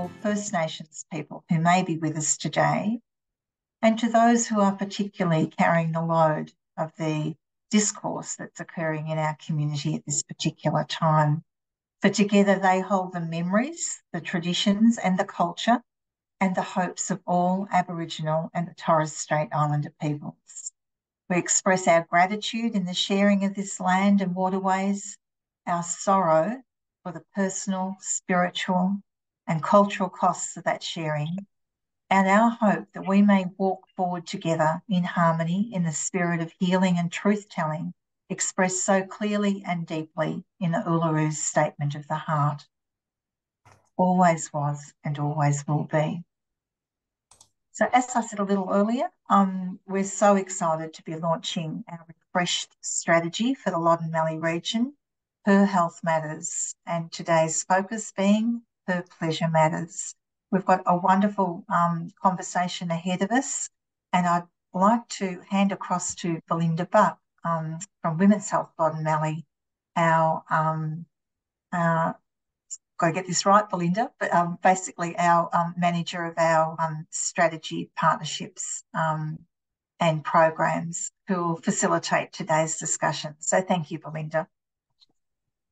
all First Nations people who may be with us today, and to those who are particularly carrying the load of the discourse that's occurring in our community at this particular time. For together they hold the memories, the traditions, and the culture, and the hopes of all Aboriginal and Torres Strait Islander peoples. We express our gratitude in the sharing of this land and waterways, our sorrow for the personal, spiritual, and cultural costs of that sharing, and our hope that we may walk forward together in harmony in the spirit of healing and truth telling expressed so clearly and deeply in the Uluru Statement of the Heart. Always was and always will be. So, as I said a little earlier, um, we're so excited to be launching our refreshed strategy for the Loddon Mallee region, Her Health Matters, and today's focus being Her Pleasure Matters. We've got a wonderful um, conversation ahead of us, and I'd like to hand across to Belinda Buck um, from Women's Health Loddon Mallee, our um, uh, got to get this right, Belinda, but um, basically our um, manager of our um, strategy partnerships um, and programs who will facilitate today's discussion. So thank you, Belinda.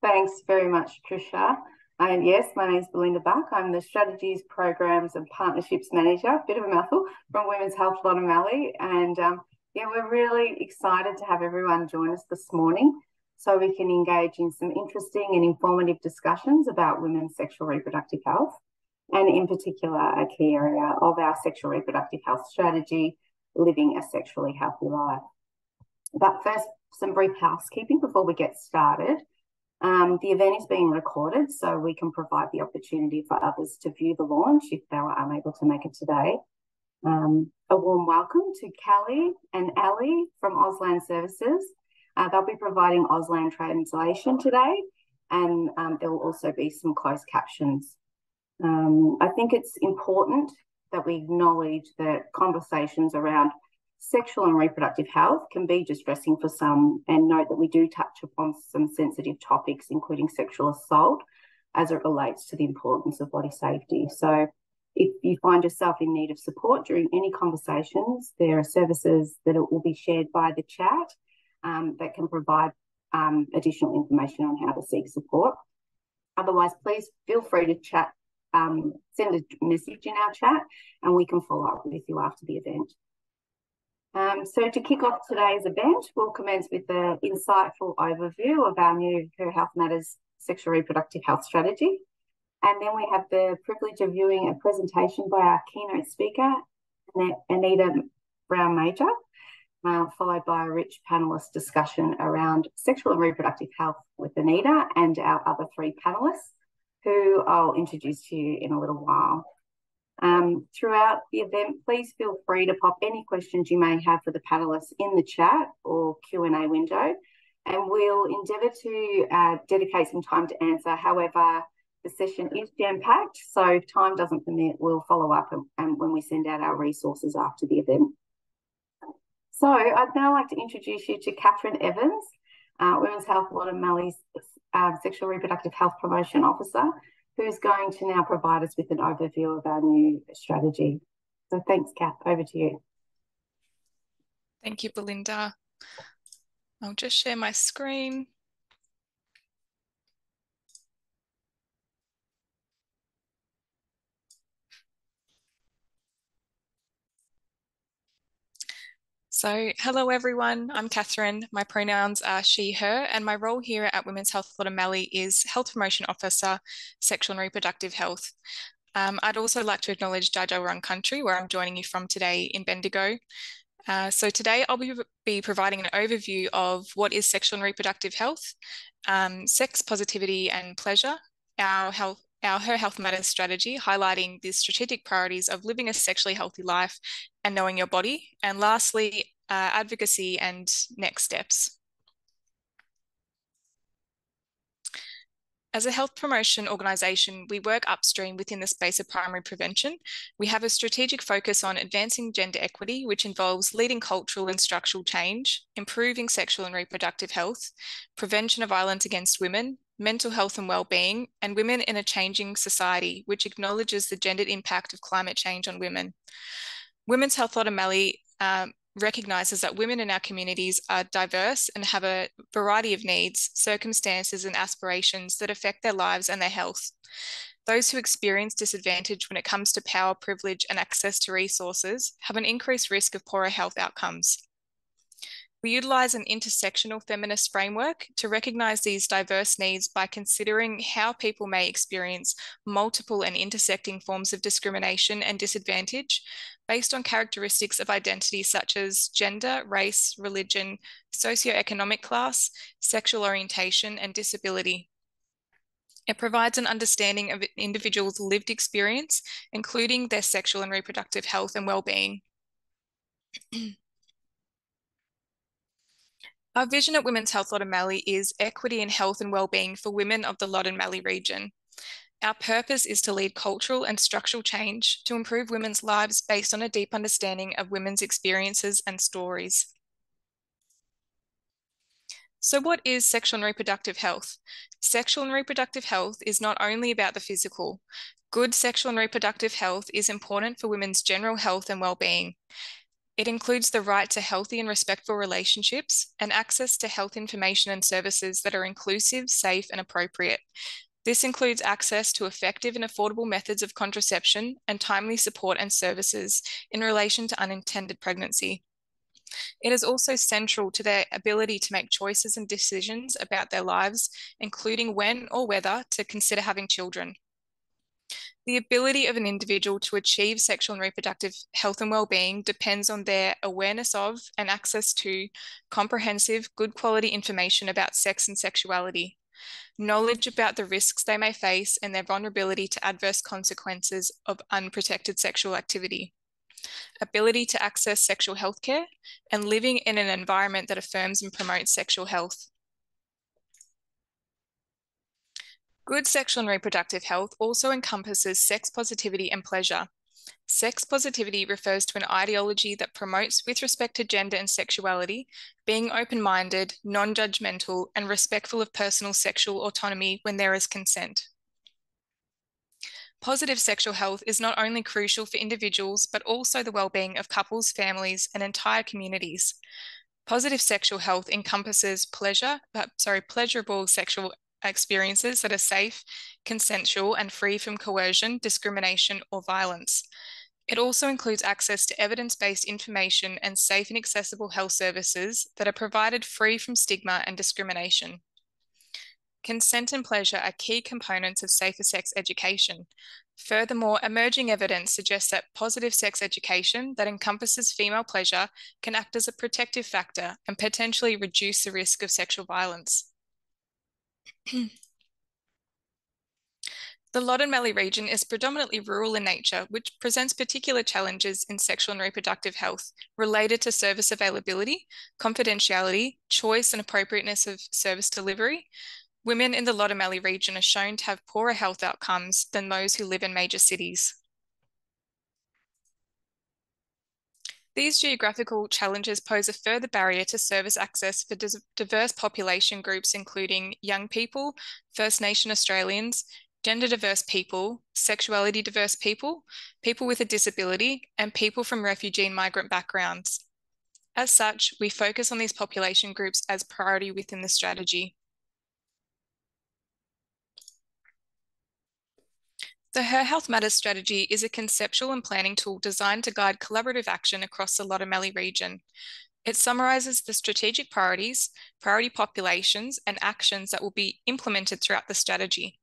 Thanks very much, Tricia. And yes, my name is Belinda Buck. I'm the Strategies, Programs and Partnerships Manager, bit of a mouthful, from Women's Health Loddon Mallee. And um, yeah, we're really excited to have everyone join us this morning so we can engage in some interesting and informative discussions about women's sexual reproductive health, and in particular, a key area of our sexual reproductive health strategy, living a sexually healthy life. But first, some brief housekeeping before we get started. Um, the event is being recorded, so we can provide the opportunity for others to view the launch if they were unable to make it today. Um, a warm welcome to Kelly and Ali from Auslan Services uh, they'll be providing Auslan translation today, and um, there will also be some closed captions. Um, I think it's important that we acknowledge that conversations around sexual and reproductive health can be distressing for some, and note that we do touch upon some sensitive topics, including sexual assault, as it relates to the importance of body safety. So, if you find yourself in need of support during any conversations, there are services that will be shared by the chat um, that can provide um, additional information on how to seek support. Otherwise, please feel free to chat, um, send a message in our chat, and we can follow up with you after the event. Um, so to kick off today's event, we'll commence with the insightful overview of our new Her Health Matters sexual reproductive health strategy. And then we have the privilege of viewing a presentation by our keynote speaker, Anita Brown Major, uh, followed by a rich panelist discussion around sexual and reproductive health with Anita and our other three panelists, who I'll introduce to you in a little while. Um, throughout the event, please feel free to pop any questions you may have for the panelists in the chat or Q&A window, and we'll endeavour to uh, dedicate some time to answer. However, the session is jam-packed, so if time doesn't permit, we'll follow up and, and when we send out our resources after the event. So I'd now like to introduce you to Catherine Evans, uh, Women's Health Loddon Mallee's uh, Sexual Reproductive Health Promotion Officer, who's going to now provide us with an overview of our new strategy. So thanks, Kath. Over to you. Thank you, Belinda. I'll just share my screen. So, hello everyone, I'm Catherine. My pronouns are she, her, and my role here at Women's Health Mallee is Health Promotion Officer, Sexual and Reproductive Health. Um, I'd also like to acknowledge Wurrung country, where I'm joining you from today in Bendigo. Uh, so today I'll be, be providing an overview of what is sexual and reproductive health, um, sex positivity and pleasure, our health our Her Health Matters strategy, highlighting the strategic priorities of living a sexually healthy life and knowing your body. And lastly, uh, advocacy and next steps. As a health promotion organisation, we work upstream within the space of primary prevention. We have a strategic focus on advancing gender equity, which involves leading cultural and structural change, improving sexual and reproductive health, prevention of violence against women, mental health and well-being, and women in a changing society, which acknowledges the gendered impact of climate change on women. Women's Health Loddon Mallee um, recognises that women in our communities are diverse and have a variety of needs, circumstances, and aspirations that affect their lives and their health. Those who experience disadvantage when it comes to power, privilege, and access to resources have an increased risk of poorer health outcomes. We utilise an intersectional feminist framework to recognise these diverse needs by considering how people may experience multiple and intersecting forms of discrimination and disadvantage based on characteristics of identity such as gender, race, religion, socioeconomic class, sexual orientation, and disability. It provides an understanding of an individual's lived experience, including their sexual and reproductive health and well-being. Our vision at Women's Health Loddon Mallee is equity in health and wellbeing for women of the Loddon Mallee region. Our purpose is to lead cultural and structural change to improve women's lives based on a deep understanding of women's experiences and stories. So, what is sexual and reproductive health? Sexual and reproductive health is not only about the physical. Good sexual and reproductive health is important for women's general health and well-being. It includes the right to healthy and respectful relationships and access to health information and services that are inclusive, safe, and appropriate. This includes access to effective and affordable methods of contraception and timely support and services in relation to unintended pregnancy. It is also central to their ability to make choices and decisions about their lives, including when or whether to consider having children. The ability of an individual to achieve sexual and reproductive health and well-being depends on their awareness of and access to comprehensive, good quality information about sex and sexuality, knowledge about the risks they may face and their vulnerability to adverse consequences of unprotected sexual activity, ability to access sexual health care, and living in an environment that affirms and promotes sexual health. Good sexual and reproductive health also encompasses sex positivity and pleasure. Sex positivity refers to an ideology that promotes, with respect to gender and sexuality, being open minded, non judgmental, and respectful of personal sexual autonomy when there is consent. Positive sexual health is not only crucial for individuals, but also the well-being of couples, families, and entire communities. Positive sexual health encompasses pleasure, uh, sorry, pleasurable sexual experiences that are safe, consensual, and free from coercion, discrimination, or violence. It also includes access to evidence based information and safe and accessible health services that are provided free from stigma and discrimination. Consent and pleasure are key components of safer sex education. Furthermore, emerging evidence suggests that positive sex education that encompasses female pleasure can act as a protective factor and potentially reduce the risk of sexual violence. The Loddon Mallee region is predominantly rural in nature, which presents particular challenges in sexual and reproductive health related to service availability, confidentiality, choice and appropriateness of service delivery. Women in the Loddon Mallee region are shown to have poorer health outcomes than those who live in major cities. These geographical challenges pose a further barrier to service access for diverse population groups, including young people, First Nation Australians, gender diverse people, sexuality diverse people, people with a disability, and people from refugee and migrant backgrounds. As such, we focus on these population groups as priority within the strategy. The Her Health Matters strategy is a conceptual and planning tool designed to guide collaborative action across the Loddon Mallee region. It summarises the strategic priorities, priority populations, and actions that will be implemented throughout the strategy.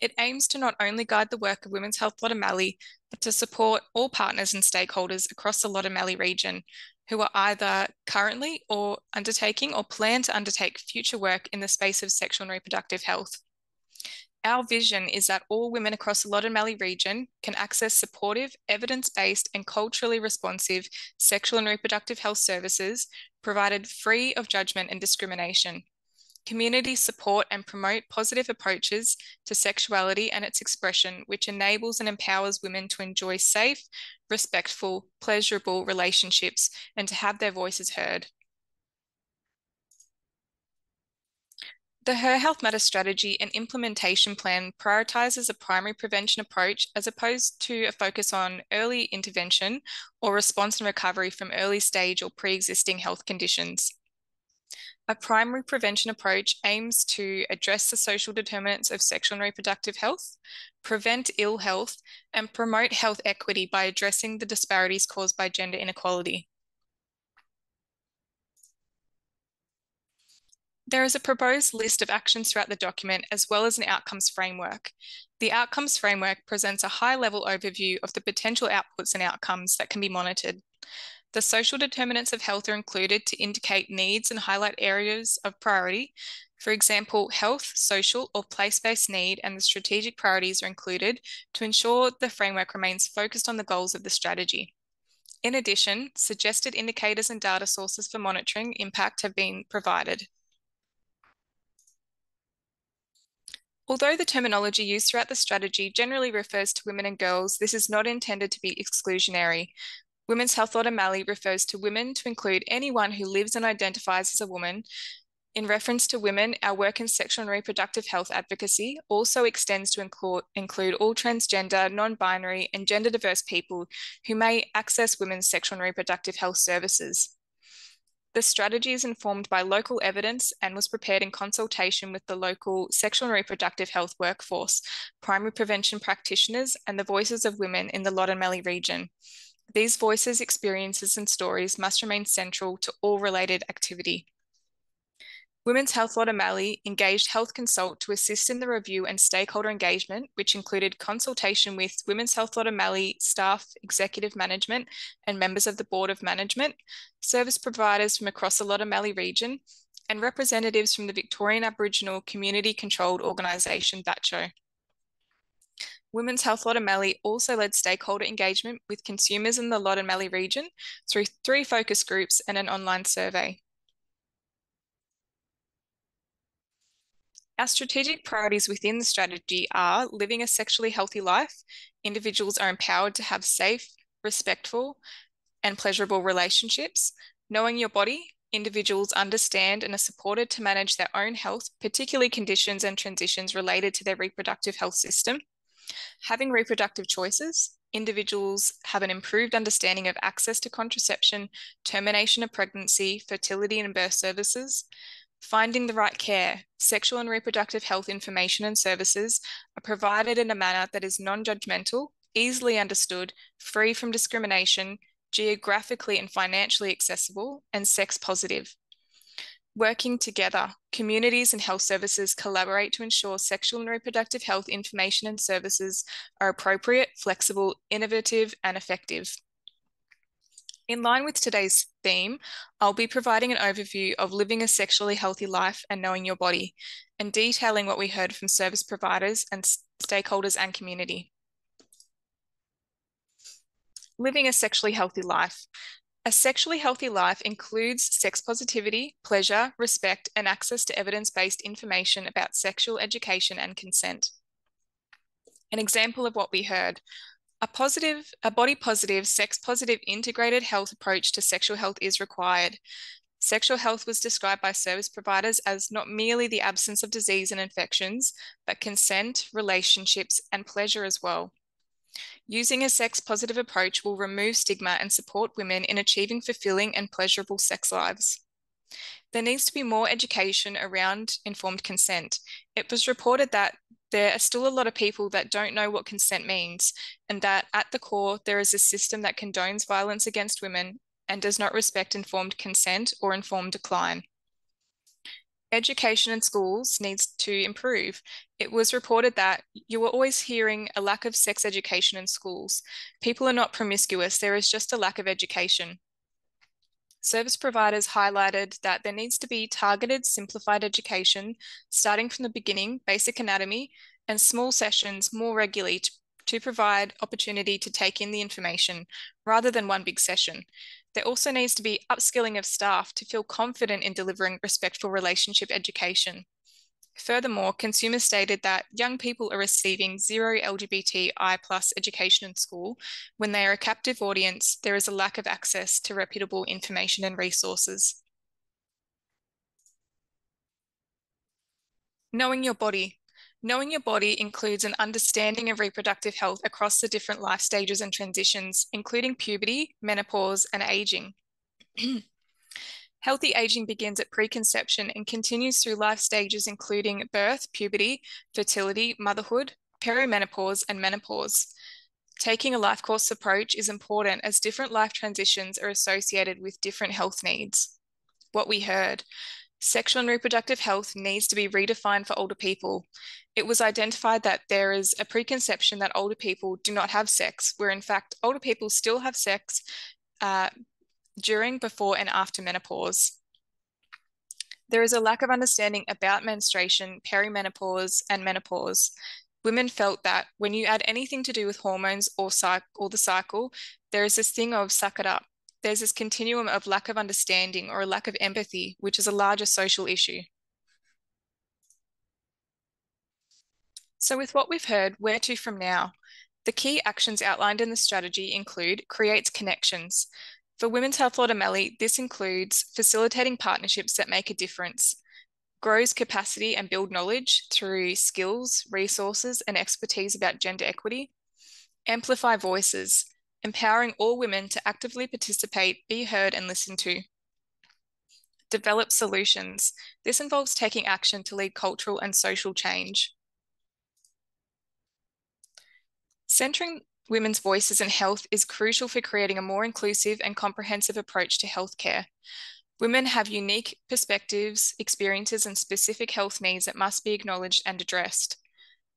It aims to not only guide the work of Women's Health Loddon Mallee, but to support all partners and stakeholders across the Loddon Mallee region who are either currently or undertaking or plan to undertake future work in the space of sexual and reproductive health. Our vision is that all women across the Loddon Mallee region can access supportive, evidence based, and culturally responsive sexual and reproductive health services provided free of judgment and discrimination. Communities support and promote positive approaches to sexuality and its expression, which enables and empowers women to enjoy safe, respectful, pleasurable relationships and to have their voices heard. The Her Health Matters strategy and implementation plan prioritises a primary prevention approach as opposed to a focus on early intervention or response and recovery from early stage or pre-existing health conditions. A primary prevention approach aims to address the social determinants of sexual and reproductive health, prevent ill health, and promote health equity by addressing the disparities caused by gender inequality. There is a proposed list of actions throughout the document, as well as an outcomes framework. The outcomes framework presents a high level overview of the potential outputs and outcomes that can be monitored. The social determinants of health are included to indicate needs and highlight areas of priority. For example, health, social, or place based need and the strategic priorities are included to ensure the framework remains focused on the goals of the strategy. In addition, suggested indicators and data sources for monitoring impact have been provided. Although the terminology used throughout the strategy generally refers to women and girls, this is not intended to be exclusionary. Women's Health Loddon Mallee refers to women to include anyone who lives and identifies as a woman. In reference to women, our work in sexual and reproductive health advocacy also extends to include, include all transgender, non binary, and gender diverse people who may access women's sexual and reproductive health services. The strategy is informed by local evidence and was prepared in consultation with the local sexual and reproductive health workforce, primary prevention practitioners, and the voices of women in the Mallee region. These voices, experiences, and stories must remain central to all related activity. Women's Health Loddon Mallee engaged Health Consult to assist in the review and stakeholder engagement, which included consultation with Women's Health Loddon Mallee staff, executive management, and members of the Board of Management, service providers from across the Loddon Mallee region, and representatives from the Victorian Aboriginal Community Controlled Organisation, VACCHO. Women's Health Loddon Mallee also led stakeholder engagement with consumers in the Loddon Mallee region through three focus groups and an online survey. Our strategic priorities within the strategy are living a sexually healthy life. Individuals are empowered to have safe, respectful, and pleasurable relationships. Knowing your body, individuals understand and are supported to manage their own health, particularly conditions and transitions related to their reproductive health system. Having reproductive choices, individuals have an improved understanding of access to contraception, termination of pregnancy, fertility and birth services, Finding the right care, sexual and reproductive health information and services are provided in a manner that is non judgmental, easily understood, free from discrimination, geographically and financially accessible, and sex positive. Working together, communities and health services collaborate to ensure sexual and reproductive health information and services are appropriate, flexible, innovative, and effective. In line with today's theme, I'll be providing an overview of living a sexually healthy life and knowing your body, and detailing what we heard from service providers and stakeholders and community. Living a sexually healthy life. A sexually healthy life includes sex positivity, pleasure, respect, and access to evidence based information about sexual education and consent. An example of what we heard a positive, a body positive, sex positive integrated health approach to sexual health is required. Sexual health was described by service providers as not merely the absence of disease and infections, but consent, relationships, and pleasure as well. Using a sex positive approach will remove stigma and support women in achieving fulfilling and pleasurable sex lives. There needs to be more education around informed consent. It was reported that there are still a lot of people that don't know what consent means, and that at the core, there is a system that condones violence against women and does not respect informed consent or informed decline. Education in schools needs to improve. It was reported that you were always hearing a lack of sex education in schools. People are not promiscuous, there is just a lack of education. Service providers highlighted that there needs to be targeted, simplified education, starting from the beginning, basic anatomy, and small sessions more regularly to, to provide opportunity to take in the information rather than one big session. There also needs to be upskilling of staff to feel confident in delivering respectful relationship education. Furthermore, consumers stated that young people are receiving zero LGBTI plus education in school. When they are a captive audience, there is a lack of access to reputable information and resources. Knowing your body. Knowing your body includes an understanding of reproductive health across the different life stages and transitions, including puberty, menopause, and aging. Healthy aging begins at preconception and continues through life stages, including birth, puberty, fertility, motherhood, perimenopause, and menopause. Taking a life course approach is important as different life transitions are associated with different health needs. What we heard sexual and reproductive health needs to be redefined for older people. It was identified that there is a preconception that older people do not have sex, where in fact, older people still have sex uh, during, before, and after menopause. There is a lack of understanding about menstruation, perimenopause, and menopause. Women felt that when you add anything to do with hormones or, or the cycle, there is this thing of suck it up there's this continuum of lack of understanding or a lack of empathy, which is a larger social issue. So with what we've heard, where to from now? The key actions outlined in the strategy include creates connections. For Women's Health Lord this includes facilitating partnerships that make a difference, grows capacity and build knowledge through skills, resources, and expertise about gender equity, amplify voices, empowering all women to actively participate, be heard, and listened to. Develop solutions. This involves taking action to lead cultural and social change. Centering women's voices in health is crucial for creating a more inclusive and comprehensive approach to healthcare. Women have unique perspectives, experiences, and specific health needs that must be acknowledged and addressed.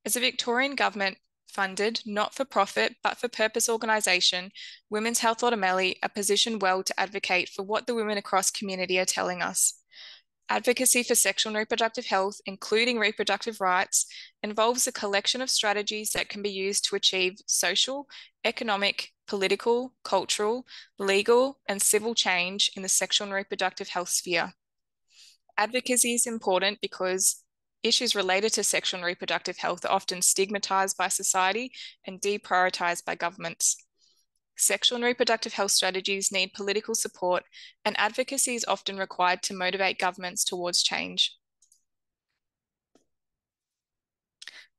As a Victorian government, funded, not for profit, but for purpose organisation, Women's Health Lord are positioned well to advocate for what the women across community are telling us. Advocacy for sexual and reproductive health, including reproductive rights, involves a collection of strategies that can be used to achieve social, economic, political, cultural, legal, and civil change in the sexual and reproductive health sphere. Advocacy is important because Issues related to sexual and reproductive health are often stigmatized by society and deprioritized by governments. Sexual and reproductive health strategies need political support, and advocacy is often required to motivate governments towards change.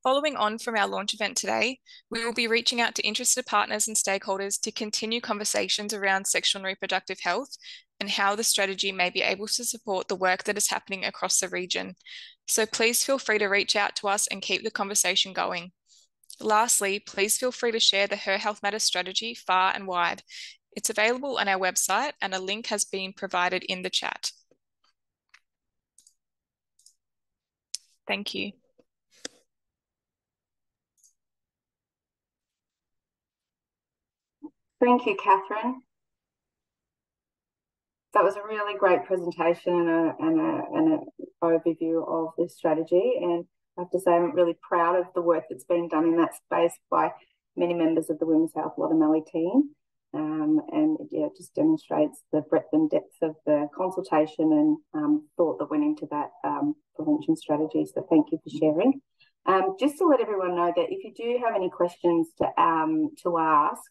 Following on from our launch event today, we will be reaching out to interested partners and stakeholders to continue conversations around sexual and reproductive health and how the strategy may be able to support the work that is happening across the region. So please feel free to reach out to us and keep the conversation going. Lastly, please feel free to share the Her Health Matters strategy far and wide. It's available on our website and a link has been provided in the chat. Thank you. Thank you, Catherine that was a really great presentation and a and a and an overview of this strategy. And I have to say, I'm really proud of the work that's been done in that space by many members of the Women's Health Mallee team. Um, and yeah, it just demonstrates the breadth and depth of the consultation and um, thought that went into that um, prevention strategy. So thank you for sharing. Um, just to let everyone know that if you do have any questions to um, to ask,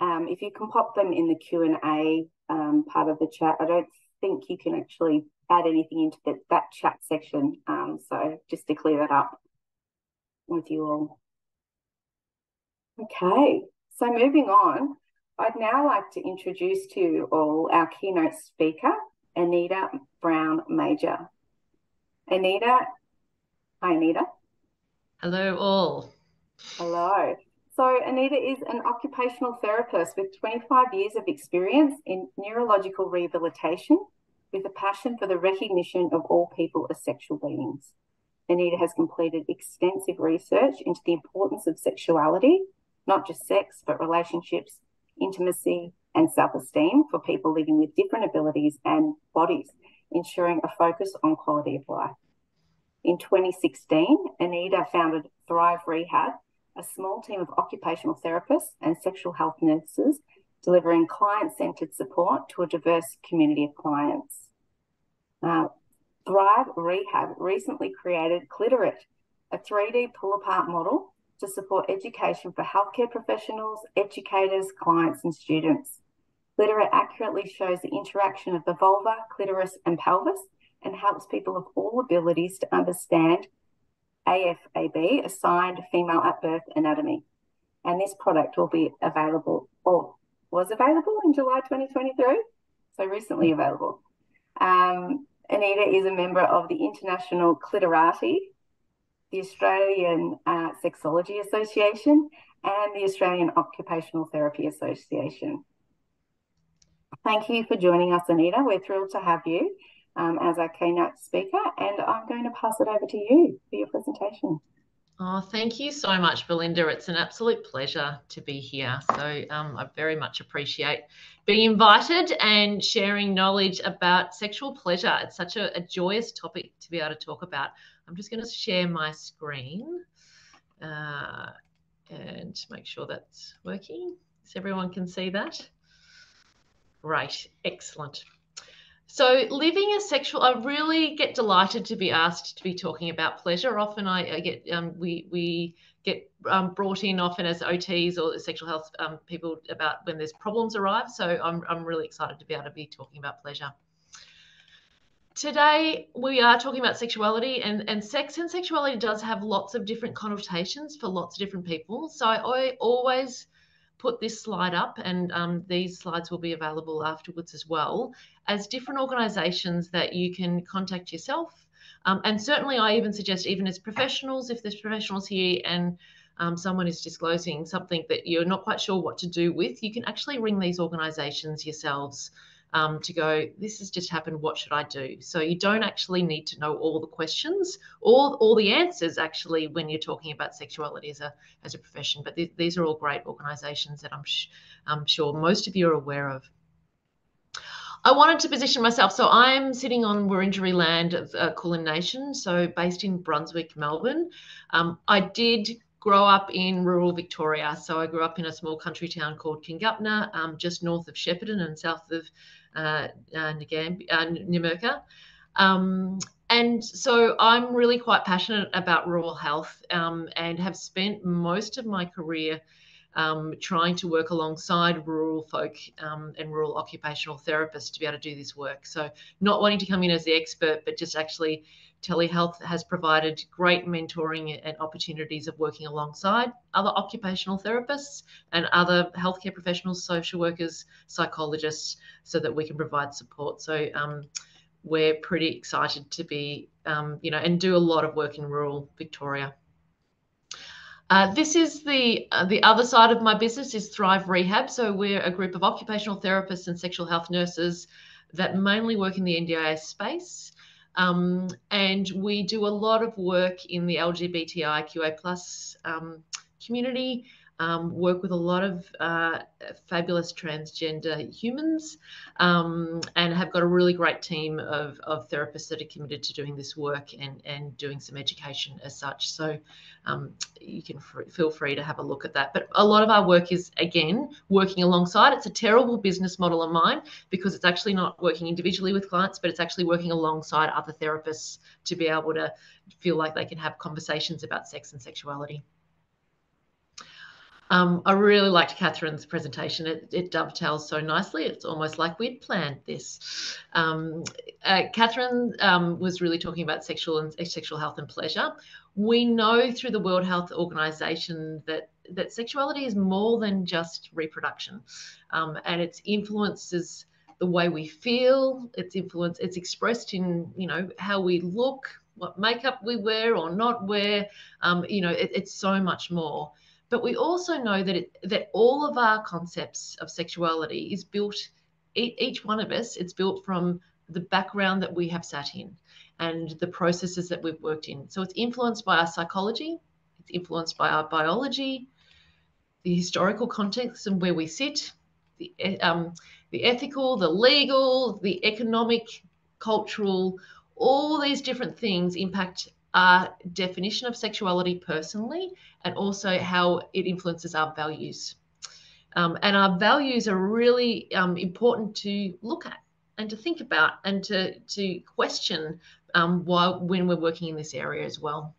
um, if you can pop them in the Q and A part of the chat. I don't think you can actually add anything into the, that chat section. Um, so just to clear that up with you all. Okay, so moving on, I'd now like to introduce to you all our keynote speaker, Anita Brown Major. Anita, hi Anita. Hello all. Hello. So, Anita is an occupational therapist with 25 years of experience in neurological rehabilitation with a passion for the recognition of all people as sexual beings. Anita has completed extensive research into the importance of sexuality, not just sex, but relationships, intimacy, and self esteem for people living with different abilities and bodies, ensuring a focus on quality of life. In 2016, Anita founded Thrive Rehab a small team of occupational therapists and sexual health nurses delivering client centered support to a diverse community of clients. Uh, Thrive Rehab recently created Cliterate, a 3D pull apart model to support education for healthcare professionals, educators, clients, and students. Cliterate accurately shows the interaction of the vulva, clitoris, and pelvis and helps people of all abilities to understand AFAB, Assigned Female at Birth Anatomy. And this product will be available or was available in July 2023, so recently available. Um, Anita is a member of the International Clitorati, the Australian uh, Sexology Association, and the Australian Occupational Therapy Association. Thank you for joining us, Anita. We're thrilled to have you um, as our keynote speaker, and I'm going to pass it over to you for your presentation. Oh, thank you so much, Belinda. It's an absolute pleasure to be here. So um, I very much appreciate being invited and sharing knowledge about sexual pleasure. It's such a, a joyous topic to be able to talk about. I'm just going to share my screen uh, and make sure that's working so everyone can see that. Great, excellent. So, living a sexual, I really get delighted to be asked to be talking about pleasure. Often, I, I get um, we we get um, brought in often as OTs or sexual health um, people about when there's problems arrive. So, I'm I'm really excited to be able to be talking about pleasure. Today, we are talking about sexuality, and, and sex and sexuality does have lots of different connotations for lots of different people. So, I always put this slide up, and um, these slides will be available afterwards as well, as different organisations that you can contact yourself. Um, and certainly, I even suggest, even as professionals, if there's professionals here and um, someone is disclosing something that you're not quite sure what to do with, you can actually ring these organisations yourselves um, to go, this has just happened, what should I do? So you don't actually need to know all the questions or all the answers actually when you're talking about sexuality as a, as a profession. But th these are all great organisations that I'm, I'm sure most of you are aware of. I wanted to position myself. So I'm sitting on Wurundjeri land of uh, Kulin Nation, so based in Brunswick, Melbourne. Um, I did grow up in rural Victoria. So I grew up in a small country town called Congupna, um, just north of Shepparton and south of uh, uh, uh Um, and so I'm really quite passionate about rural health um, and have spent most of my career um, trying to work alongside rural folk um, and rural occupational therapists to be able to do this work. So, not wanting to come in as the expert, but just actually telehealth has provided great mentoring and opportunities of working alongside other occupational therapists and other healthcare professionals, social workers, psychologists, so that we can provide support. So um, we're pretty excited to be, um, you know, and do a lot of work in rural Victoria. Uh, this is the uh, the other side of my business is Thrive Rehab. So we're a group of occupational therapists and sexual health nurses that mainly work in the NDIS space. Um, and we do a lot of work in the LGBTIQA plus um, community um, work with a lot of uh, fabulous transgender humans um, and have got a really great team of, of therapists that are committed to doing this work and, and doing some education as such. So um, you can feel free to have a look at that. But a lot of our work is, again, working alongside. It's a terrible business model of mine because it's actually not working individually with clients, but it's actually working alongside other therapists to be able to feel like they can have conversations about sex and sexuality. Um, I really liked Catherine's presentation. It, it, dovetails so nicely. It's almost like we'd planned this. Um, uh, Catherine um, was really talking about sexual and sexual health and pleasure. We know through the World Health Organization that that sexuality is more than just reproduction, um, and it influences the way we feel. It's influence. It's expressed in you know how we look, what makeup we wear or not wear. Um, you know, it, it's so much more. But we also know that it, that all of our concepts of sexuality is built, each one of us, it's built from the background that we have sat in and the processes that we've worked in. So it's influenced by our psychology, it's influenced by our biology, the historical context and where we sit, the, um, the ethical, the legal, the economic, cultural, all these different things impact our definition of sexuality personally and also how it influences our values. Um, and our values are really um, important to look at and to think about and to, to question um, while, when we're working in this area as well.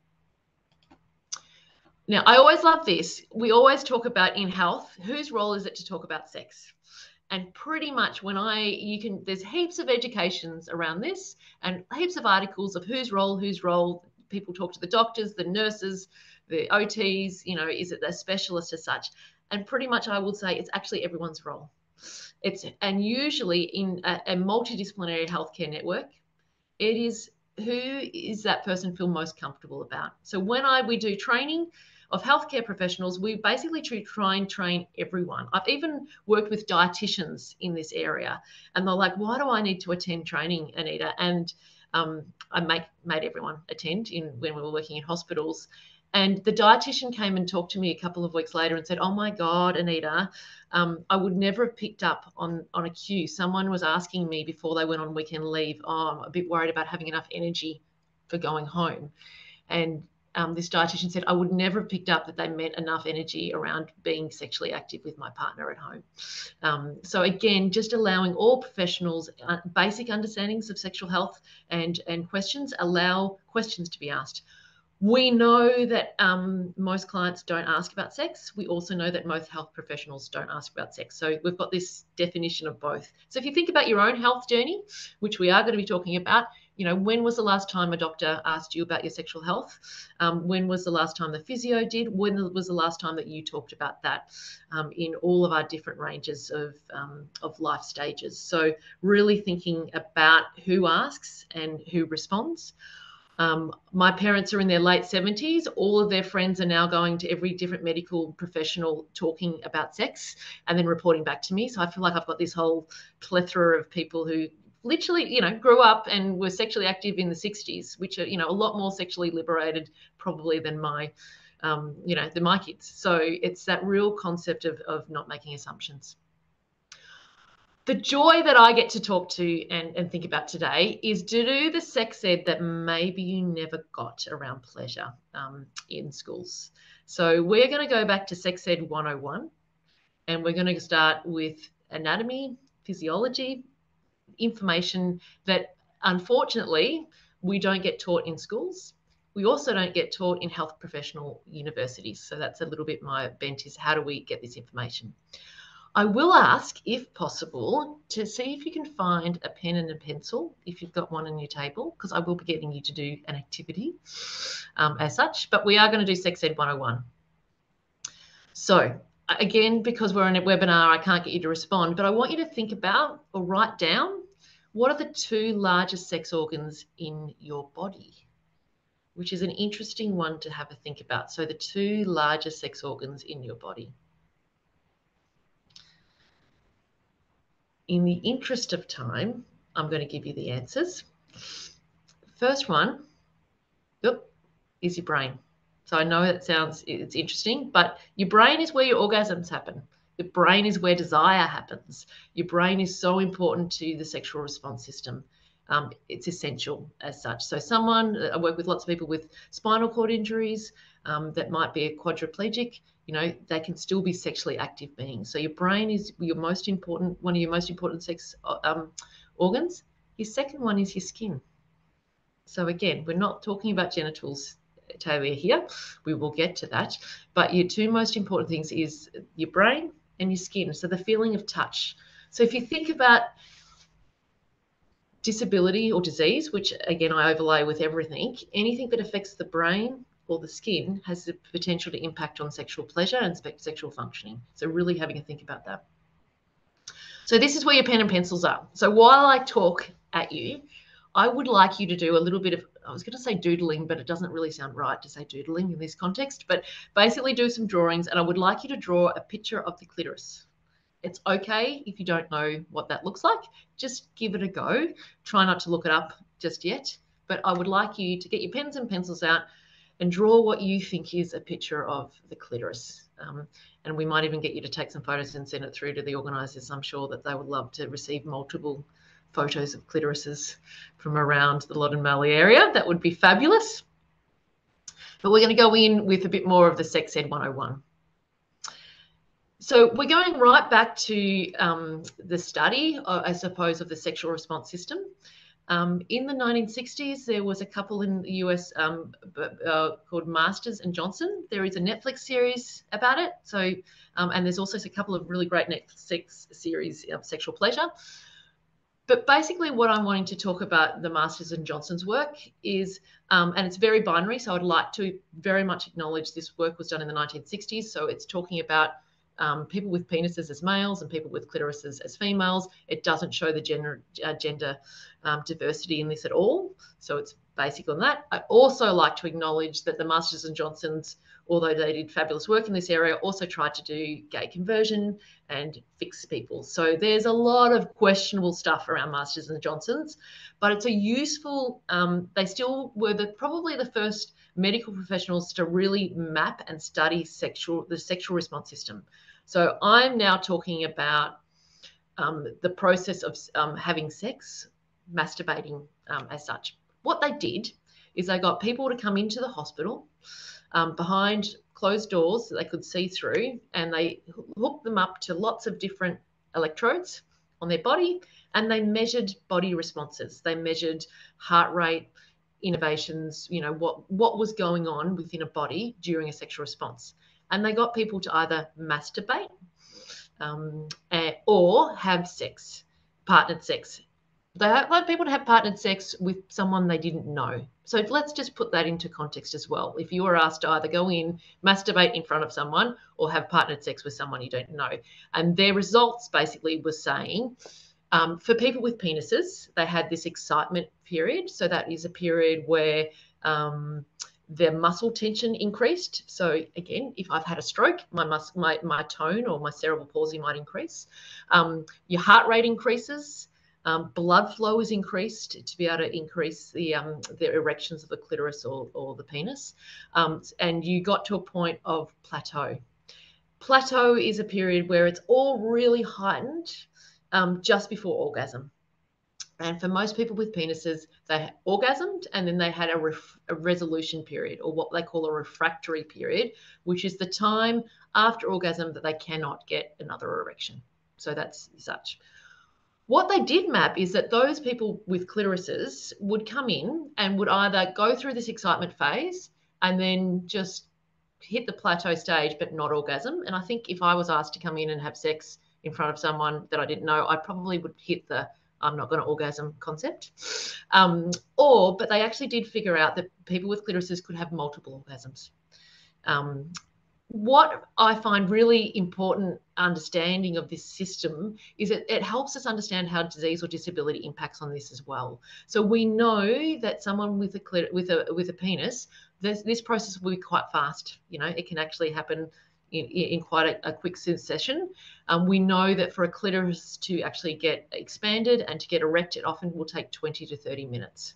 Now, I always love this. We always talk about in health, whose role is it to talk about sex? And pretty much when I, you can, there's heaps of educations around this and heaps of articles of whose role, whose role, people talk to the doctors, the nurses, the OTs, you know, is it the specialist as such? And pretty much I would say it's actually everyone's role. It's and usually in a, a multidisciplinary healthcare network, it is who is that person feel most comfortable about. So when I we do training, of healthcare professionals, we basically try and train everyone. I've even worked with dietitians in this area, and they're like, "Why do I need to attend training, Anita?" And um, I make, made everyone attend in when we were working in hospitals. And the dietitian came and talked to me a couple of weeks later and said, "Oh my God, Anita, um, I would never have picked up on on a cue. Someone was asking me before they went on weekend leave. Oh, I'm a bit worried about having enough energy for going home." And um, this dietitian said I would never have picked up that they meant enough energy around being sexually active with my partner at home. Um, so again, just allowing all professionals uh, basic understandings of sexual health and and questions allow questions to be asked. We know that um, most clients don't ask about sex. We also know that most health professionals don't ask about sex. So we've got this definition of both. So if you think about your own health journey, which we are going to be talking about, you know, when was the last time a doctor asked you about your sexual health? Um, when was the last time the physio did? When was the last time that you talked about that um, in all of our different ranges of, um, of life stages? So, really thinking about who asks and who responds. Um, my parents are in their late 70s. All of their friends are now going to every different medical professional talking about sex and then reporting back to me. So I feel like I've got this whole plethora of people who literally, you know, grew up and were sexually active in the 60s, which are, you know, a lot more sexually liberated probably than my, um, you know, than my kids. So it's that real concept of, of not making assumptions. The joy that I get to talk to and, and think about today is to do the sex ed that maybe you never got around pleasure um, in schools. So we're going to go back to sex ed 101 and we're going to start with anatomy, physiology, information that unfortunately we don't get taught in schools. We also don't get taught in health professional universities. So that's a little bit my bent is how do we get this information? I will ask, if possible, to see if you can find a pen and a pencil if you've got one on your table, because I will be getting you to do an activity um, as such. But we are going to do Sex Ed 101. So again, because we're in a webinar, I can't get you to respond, but I want you to think about or write down what are the two largest sex organs in your body? Which is an interesting one to have a think about. So, the two largest sex organs in your body. In the interest of time, I'm going to give you the answers. First one yep, is your brain. So I know that sounds it's interesting, but your brain is where your orgasms happen. Your brain is where desire happens. Your brain is so important to the sexual response system. Um, it's essential as such. So, someone I work with lots of people with spinal cord injuries um, that might be a quadriplegic. You know, they can still be sexually active beings. So, your brain is your most important, one of your most important sex um, organs. Your second one is your skin. So, again, we're not talking about genitals Talia here. We will get to that. But your two most important things is your brain and your skin. So the feeling of touch. So if you think about disability or disease, which again I overlay with everything, anything that affects the brain or the skin has the potential to impact on sexual pleasure and sexual functioning. So really having a think about that. So this is where your pen and pencils are. So while I talk at you, I would like you to do a little bit of, I was going to say doodling, but it doesn't really sound right to say doodling in this context, but basically do some drawings. And I would like you to draw a picture of the clitoris. It's okay if you don't know what that looks like. Just give it a go. Try not to look it up just yet. But I would like you to get your pens and pencils out and draw what you think is a picture of the clitoris. Um, and we might even get you to take some photos and send it through to the organisers. I'm sure that they would love to receive multiple photos of clitorises from around the Loddon Mallee area. That would be fabulous. But we're going to go in with a bit more of the Sex Ed 101. So we're going right back to um, the study, uh, I suppose, of the sexual response system. Um, in the 1960s, there was a couple in the US um, uh, called Masters and Johnson. There is a Netflix series about it. So, um, and there's also a couple of really great Netflix series of sexual pleasure but basically, what I'm wanting to talk about the Masters and Johnson's work is, um, and it's very binary. So I'd like to very much acknowledge this work was done in the 1960s. So it's talking about um, people with penises as males and people with clitorises as females. It doesn't show the gender, uh, gender um, diversity in this at all. So it's basic on that. I also like to acknowledge that the Masters and Johnsons, although they did fabulous work in this area, also tried to do gay conversion and fix people. So there's a lot of questionable stuff around Masters and Johnsons, but it's a useful. Um, they still were the probably the first medical professionals to really map and study sexual the sexual response system. So I'm now talking about um, the process of um, having sex, masturbating um, as such. What they did is they got people to come into the hospital um, behind closed doors that they could see through, and they hooked them up to lots of different electrodes on their body, and they measured body responses. They measured heart rate, innervations, you know, what what was going on within a body during a sexual response and they got people to either masturbate um, or have sex, partnered sex. They allowed people to have partnered sex with someone they didn't know. So let's just put that into context as well. If you were asked to either go in, masturbate in front of someone, or have partnered sex with someone you don't know, and their results basically were saying um, for people with penises, they had this excitement period. So that is a period where um, their muscle tension increased. So again, if I've had a stroke, my mus- my, my tone or my cerebral palsy might increase. Um, your heart rate increases. Um, blood flow is increased to be able to increase the um, the erections of the clitoris or, or the penis, um, and you got to a point of plateau. Plateau is a period where it's all really heightened um, just before orgasm. And for most people with penises, they orgasmed and then they had a, ref- a, resolution period or what they call a refractory period, which is the time after orgasm that they cannot get another erection. So that's such. What they did map is that those people with clitorises would come in and would either go through this excitement phase and then just hit the plateau stage but not orgasm. And I think if I was asked to come in and have sex in front of someone that I didn't know, I probably would hit the I'm not going to orgasm concept. Um, or, but they actually did figure out that people with clitorises could have multiple orgasms. Um, what I find really important understanding of this system is that it helps us understand how disease or disability impacts on this as well. So we know that someone with a with a with a penis, this, this process will be quite fast. You know, it can actually happen in, in quite a, a quick session. Um, we know that for a clitoris to actually get expanded and to get erect, it often will take 20 to 30 minutes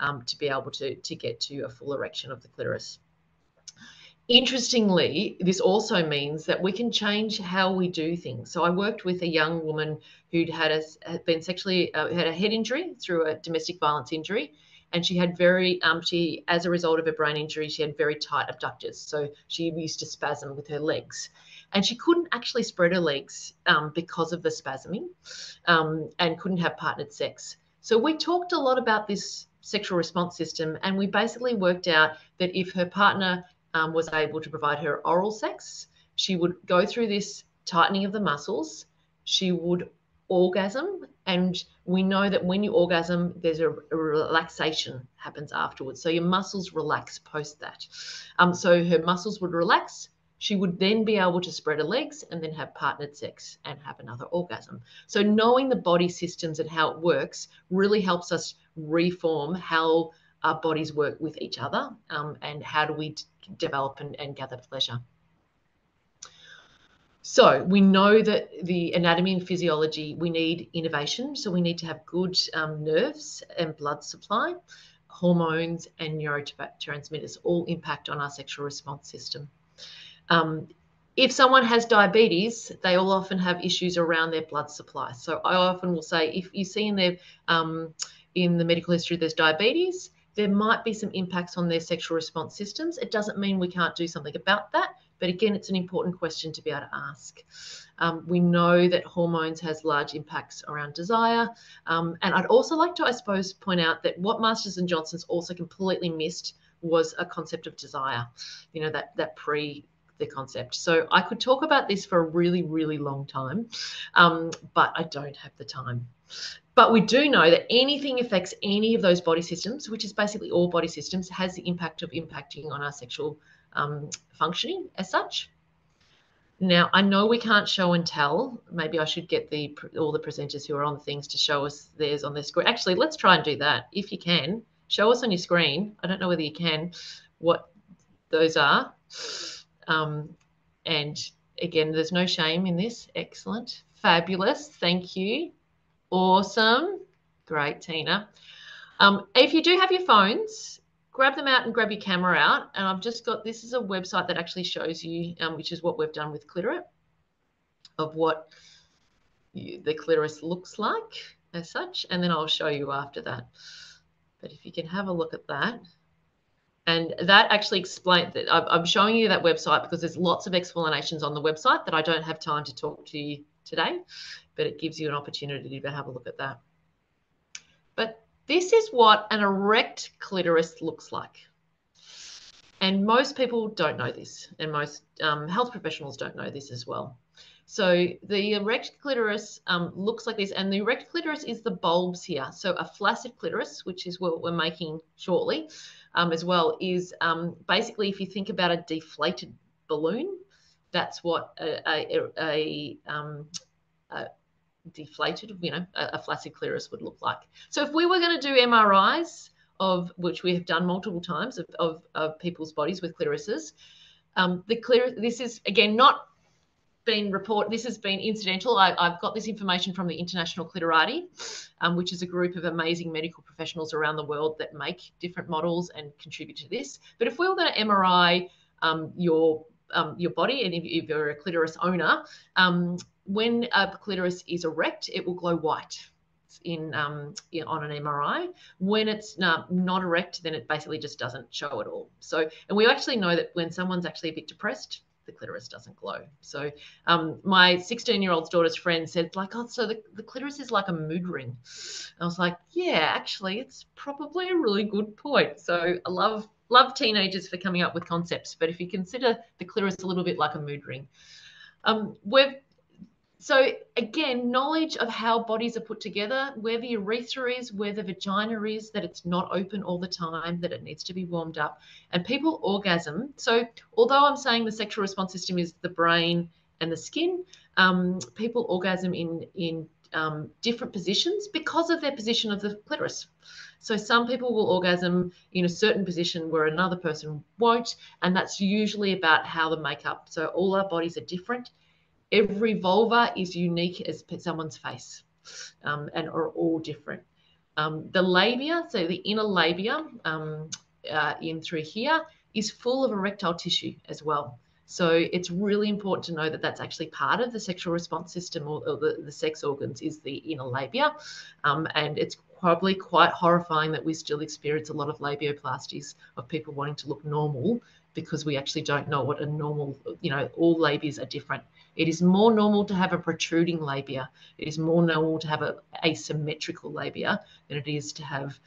um, to be able to, to get to a full erection of the clitoris. Interestingly, this also means that we can change how we do things. So I worked with a young woman who'd had, a, had been sexually uh, had a head injury through a domestic violence injury, and she had very um, she as a result of her brain injury she had very tight abductors. So she used to spasm with her legs. And she couldn't actually spread her legs um, because of the spasming um, and couldn't have partnered sex. So we talked a lot about this sexual response system and we basically worked out that if her partner um, was able to provide her oral sex. She would go through this tightening of the muscles. She would orgasm. And we know that when you orgasm there's a, relaxation happens afterwards. So your muscles relax post that. Um, so her muscles would relax. She would then be able to spread her legs and then have partnered sex and have another orgasm. So knowing the body systems and how it works really helps us reform how our bodies work with each other um, and how do we develop and, and gather pleasure so we know that the anatomy and physiology, we need innervation. So we need to have good um, nerves and blood supply. Hormones and neurotransmitters all impact on our sexual response system. Um, if someone has diabetes, they all often have issues around their blood supply. So I often will say, if you see in their um, in the medical history there's diabetes, there might be some impacts on their sexual response systems. It doesn't mean we can't do something about that, but again, it's an important question to be able to ask. Um, we know that hormones has large impacts around desire. Um, and I'd also like to, I suppose, point out that what Masters and Johnson's also completely missed was a concept of desire, you know, that, that pre the concept. So I could talk about this for a really, really long time, um, but I don't have the time. But we do know that anything affects any of those body systems, which is basically all body systems, has the impact of impacting on our sexual um, functioning as such. Now, I know we can't show and tell. Maybe I should get the all the presenters who are on the things to show us theirs on their screen. Actually, let's try and do that. If you can, show us on your screen. I don't know whether you can, what those are. Um, and again, there's no shame in this. Excellent. Fabulous. Thank you. Awesome. Great, Tina. Um, if you do have your phones, grab them out and grab your camera out. And I've just got, this is a website that actually shows you, um, which is what we've done with Cliterate, of what you, the clitoris looks like as such. And then I'll show you after that. But if you can have a look at that. And that actually explains that I'm showing you that website because there's lots of explanations on the website that I don't have time to talk to you today, but it gives you an opportunity to have a look at that. But this is what an erect clitoris looks like. And most people don't know this, and most um, health professionals don't know this as well. So the erect clitoris um, looks like this, and the erect clitoris is the bulbs here. So a flaccid clitoris, which is what we're making shortly, um, as well, is um, basically if you think about a deflated balloon, that's what a, a, a, um, a deflated, you know, a, a flaccid clitoris would look like. So if we were going to do MRIs of which we have done multiple times of, of, of people's bodies with clitorises, um, the clitoris, this is again not been report. This has been incidental. I, have got this information from the International Clitorati, um, which is a group of amazing medical professionals around the world that make different models and contribute to this. But if we were going to MRI um, your um, your body, and if, if, you're a clitoris owner, um, when a clitoris is erect, it will glow white. In, um, in, on an MRI. When it's not, not erect, then it basically just doesn't show at all. So, and we actually know that when someone's actually a bit depressed, the clitoris doesn't glow. So um, my 16 year old's daughter's friend said like, oh, so the, the clitoris is like a mood ring. I was like, yeah, actually, it's probably a really good point. So I love love teenagers for coming up with concepts, but if you consider the clitoris a little bit like a mood ring, um, we've so again, knowledge of how bodies are put together, where the urethra is, where the vagina is, that it's not open all the time, that it needs to be warmed up, and people orgasm. So although I'm saying the sexual response system is the brain and the skin, um, people orgasm in in um, different positions because of their position of the clitoris. So some people will orgasm in a certain position where another person won't, and that's usually about how the makeup. So all our bodies are different every vulva is unique as someone's face um, and are all different. Um, the labia, so the inner labia um, uh, in through here, is full of erectile tissue as well. So it's really important to know that that's actually part of the sexual response system or, or the, the, sex organs is the inner labia. Um, and it's probably quite horrifying that we still experience a lot of labioplasties of people wanting to look normal because we actually don't know what a normal, you know, all labias are different. It is more normal to have a protruding labia. It is more normal to have a asymmetrical labia than it is to have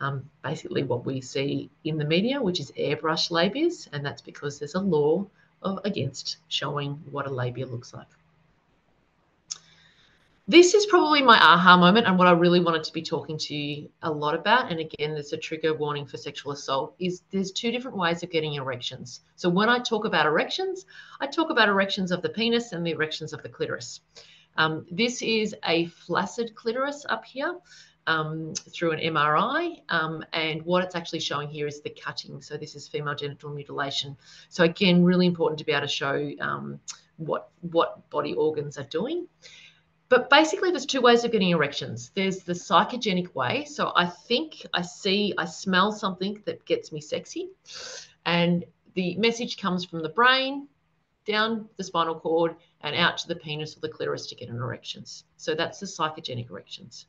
um, basically what we see in the media, which is airbrush labias, and that's because there's a law of against showing what a labia looks like this is probably my aha moment and what I really wanted to be talking to you a lot about. And again, there's a trigger warning for sexual assault is there's two different ways of getting erections. So when I talk about erections, I talk about erections of the penis and the erections of the clitoris. Um, this is a flaccid clitoris up here um, through an MRI. Um, and what it's actually showing here is the cutting. So this is female genital mutilation. So again, really important to be able to show um, what, what body organs are doing. But basically, there's two ways of getting erections. There's the psychogenic way. So I think, I see, I smell something that gets me sexy. And the message comes from the brain down the spinal cord and out to the penis or the clitoris to get an erections. So that's the psychogenic erections.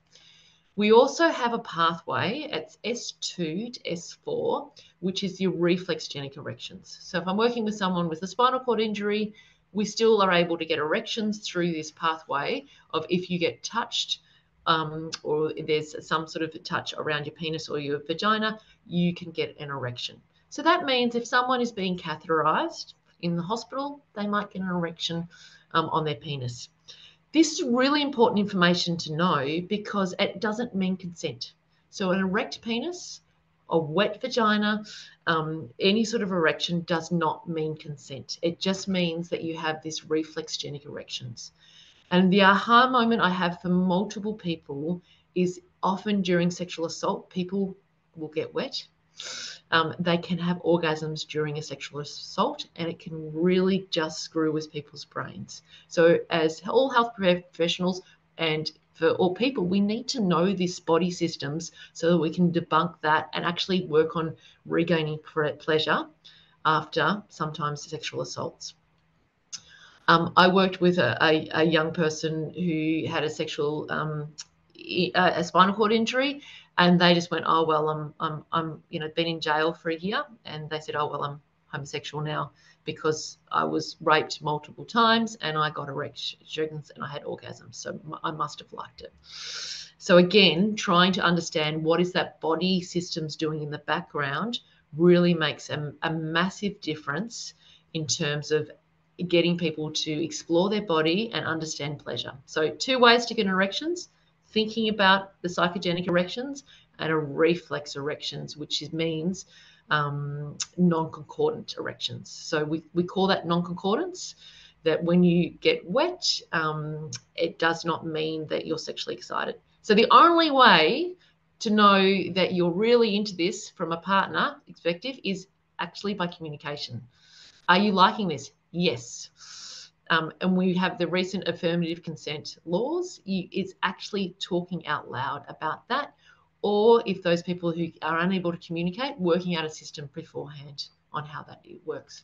We also have a pathway, it's S2 to S4, which is your reflexogenic erections. So if I'm working with someone with a spinal cord injury, we still are able to get erections through this pathway of if you get touched um, or there's some sort of touch around your penis or your vagina, you can get an erection. So that means if someone is being catheterized in the hospital, they might get an erection um, on their penis. This is really important information to know because it doesn't mean consent. So an erect penis, a wet vagina, um, any sort of erection does not mean consent. It just means that you have these reflexogenic erections. And the aha moment I have for multiple people is often during sexual assault, people will get wet. Um, they can have orgasms during a sexual assault, and it can really just screw with people's brains. So, as all health professionals and for all people, we need to know these body systems so that we can debunk that and actually work on regaining pleasure after sometimes sexual assaults. Um, I worked with a, a, a, young person who had a sexual um, a spinal cord injury, and they just went, "Oh well, I'm I'm I'm you know been in jail for a year," and they said, "Oh well, I'm homosexual now because I was raped multiple times and I got erections and I had orgasms, so I must have liked it." So again, trying to understand what is that body systems doing in the background really makes a, a massive difference in terms of getting people to explore their body and understand pleasure. So, two ways to get erections thinking about the psychogenic erections and a reflex erections, which means um, non concordant erections. So, we, we call that non concordance. That when you get wet, um, it does not mean that you're sexually excited. So, the only way to know that you're really into this from a partner perspective is actually by communication. Are you liking this? yes. Um, and we have the recent affirmative consent laws. You, it's actually talking out loud about that. Or if those people who are unable to communicate, working out a system beforehand on how that works.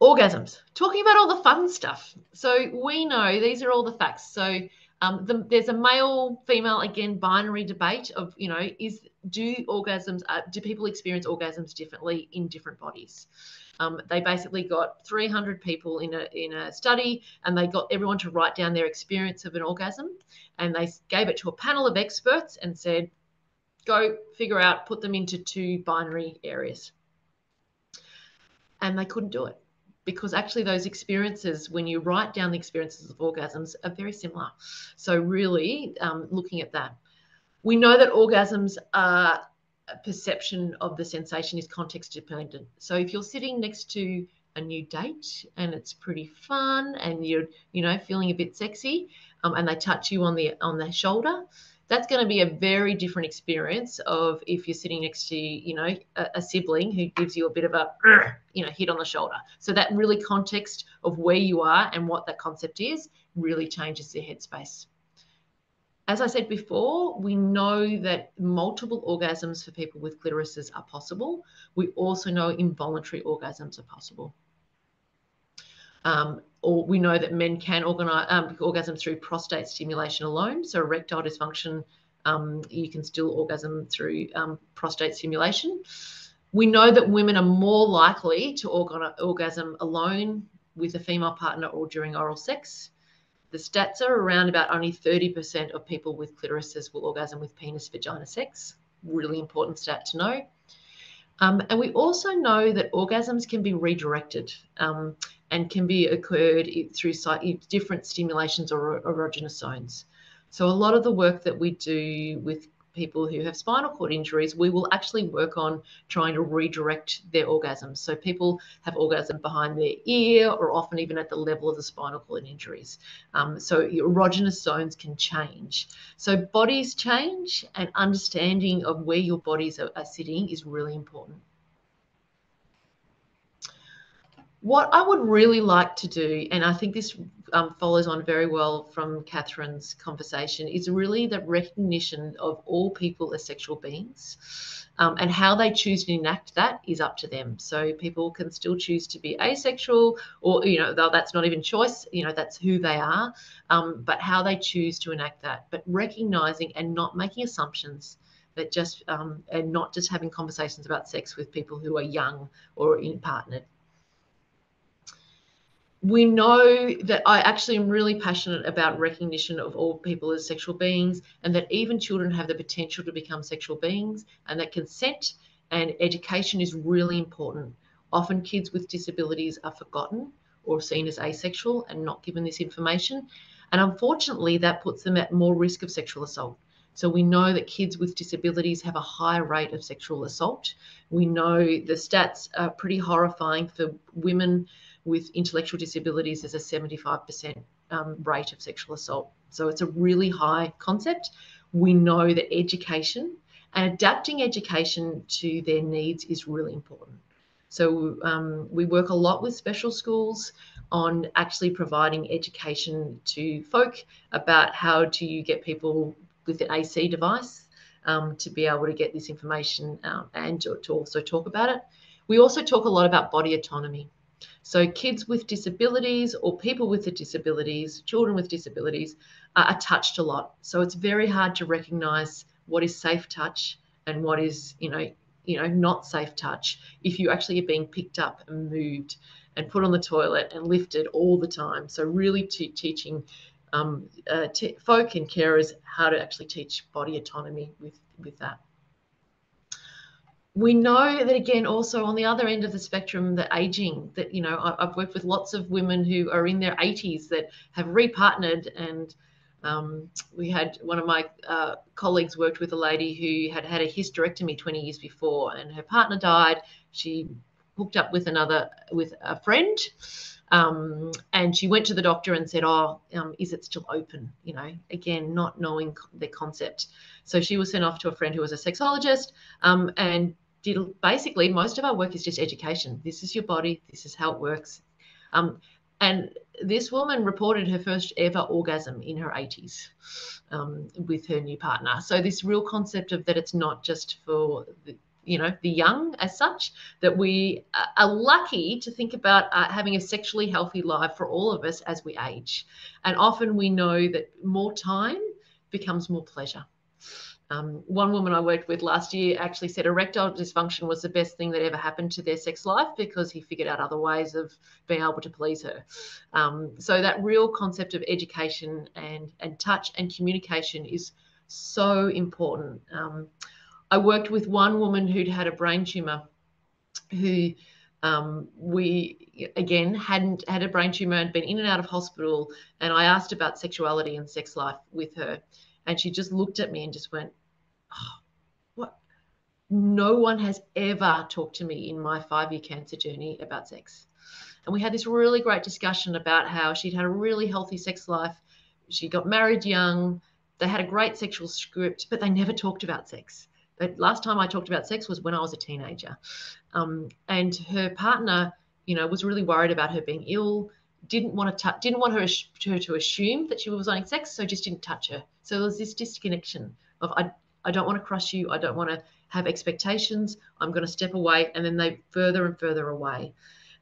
Orgasms, talking about all the fun stuff. So we know these are all the facts. So um, the, there's a male female again binary debate of you know is do orgasms uh, do people experience orgasms differently in different bodies um, they basically got 300 people in a, in a study and they got everyone to write down their experience of an orgasm. And they gave it to a panel of experts and said, go figure out, put them into two binary areas. And they couldn't do it because actually those experiences when you write down the experiences of orgasms are very similar so really um, looking at that we know that orgasms are perception of the sensation is context dependent. So if you're sitting next to a new date and it's pretty fun and you're you know feeling a bit sexy um, and they touch you on the on the shoulder that's going to be a very different experience of if you're sitting next to you know a, a, sibling who gives you a bit of a you know hit on the shoulder so that really context of where you are and what that concept is really changes the headspace as I said before, we know that multiple orgasms for people with clitorises are possible. We also know involuntary orgasms are possible. Um, or we know that men can organize um, orgasm through prostate stimulation alone. So erectile dysfunction, um, you can still orgasm through um, prostate stimulation. We know that women are more likely to orgasm alone with a female partner or during oral sex. The stats are around about only 30% of people with clitorises will orgasm with penis vagina sex. Really important stat to know. Um, and we also know that orgasms can be redirected um, and can be occurred through different stimulations or erogenous zones. So a lot of the work that we do with people who have spinal cord injuries, we will actually work on trying to redirect their orgasms. So people have orgasm behind their ear or often even at the level of the spinal cord injuries. Um, so erogenous zones can change. So bodies change and understanding of where your bodies are, are sitting is really important. What I would really like to do, and I think this um, follows on very well from Catherine's conversation, is really the recognition of all people as sexual beings. Um, and how they choose to enact that is up to them. So people can still choose to be asexual, or you know, that's not even choice. You know, that's who they are. Um, but how they choose to enact that, but recognizing and not making assumptions that just um, and not just having conversations about sex with people who are young or in partnered we know that I actually am really passionate about recognition of all people as sexual beings and that even children have the potential to become sexual beings and that consent and education is really important. Often kids with disabilities are forgotten or seen as asexual and not given this information. And unfortunately, that puts them at more risk of sexual assault. So we know that kids with disabilities have a higher rate of sexual assault. We know the stats are pretty horrifying for women with intellectual disabilities. There's a 75% um, rate of sexual assault. So it's a really high concept. We know that education and adapting education to their needs is really important. So um, we work a lot with special schools on actually providing education to folk about how do you get people with an AC device um, to be able to get this information um, and to, to also talk about it. We also talk a lot about body autonomy. So kids with disabilities or people with the disabilities, children with disabilities, are touched a lot. So it's very hard to recognise what is safe touch and what is, you know, you know, not safe touch if you actually are being picked up and moved and put on the toilet and lifted all the time. So really teaching um, uh, folk and carers how to actually teach body autonomy with, with that. We know that again, also on the other end of the spectrum, the aging that, you know, I've worked with lots of women who are in their 80s that have repartnered and um, we had one of my uh, colleagues worked with a lady who had had a hysterectomy 20 years before, and her partner died. She hooked up with another with a friend, um, and she went to the doctor and said, "Oh, um, is it still open?" You know, again, not knowing the concept. So she was sent off to a friend who was a sexologist, um, and did basically most of our work is just education. This is your body. This is how it works. Um, and this woman reported her first ever orgasm in her 80s um, with her new partner. So this real concept of that it's not just for the, you know the young as such that we are lucky to think about uh, having a sexually healthy life for all of us as we age and often we know that more time becomes more pleasure um, one woman I worked with last year actually said erectile dysfunction was the best thing that ever happened to their sex life because he figured out other ways of being able to please her. Um, so that real concept of education and and touch and communication is so important. Um, I worked with one woman who'd had a brain tumor, who um, we again hadn't had a brain tumor and been in and out of hospital, and I asked about sexuality and sex life with her and she just looked at me and just went, oh, What? No one has ever talked to me in my five year cancer journey about sex. And we had this really great discussion about how she'd had a really healthy sex life. She got married young. They had a great sexual script, but they never talked about sex. The last time I talked about sex was when I was a teenager. Um, and her partner, you know, was really worried about her being ill didn't want to touch, didn't want her, her to assume that she was having sex, so just didn't touch her. So there was this disconnection of I, I don't want to crush you, I don't want to have expectations, I'm going to step away, and then they further and further away.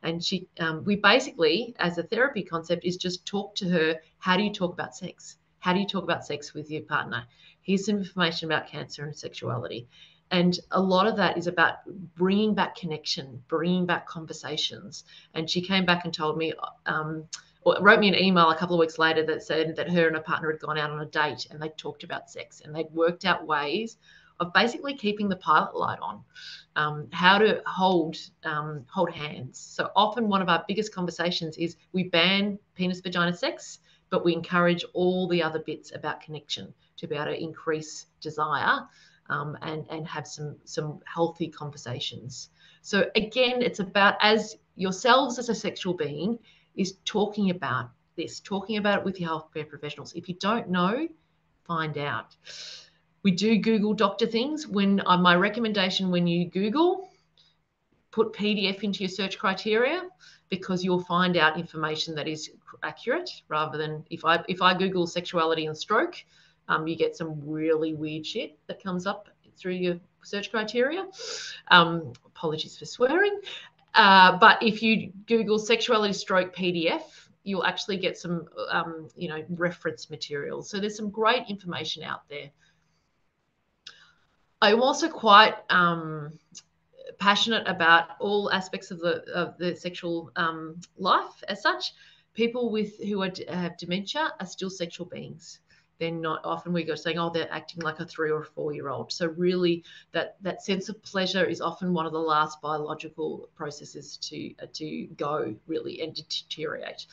And she, um, we basically, as a therapy concept, is just talk to her. How do you talk about sex? How do you talk about sex with your partner? Here's some information about cancer and sexuality. And a lot of that is about bringing back connection, bringing back conversations. And she came back and told me, um, or wrote me an email a couple of weeks later that said that her and her partner had gone out on a date and they talked about sex and they'd worked out ways of basically keeping the pilot light on, um, how to hold um, hold hands. So often one of our biggest conversations is we ban penis vagina sex, but we encourage all the other bits about connection to be able to increase desire um, and and have some some healthy conversations. So again, it's about as yourselves as a sexual being is talking about this, talking about it with your healthcare professionals. If you don't know, find out. We do Google doctor things. When uh, my recommendation when you Google, put PDF into your search criteria because you'll find out information that is accurate rather than if I if I Google sexuality and stroke, um, you get some really weird shit that comes up through your search criteria. Um, apologies for swearing. Uh, but if you Google sexuality stroke PDF, you'll actually get some, um, you know, reference material. So there's some great information out there. I'm also quite um, passionate about all aspects of the of the sexual um, life as such. People with who are, have dementia are still sexual beings they're not often we go saying oh they're acting like a three or four year old so really that that sense of pleasure is often one of the last biological processes to uh, to go really and deteriorate.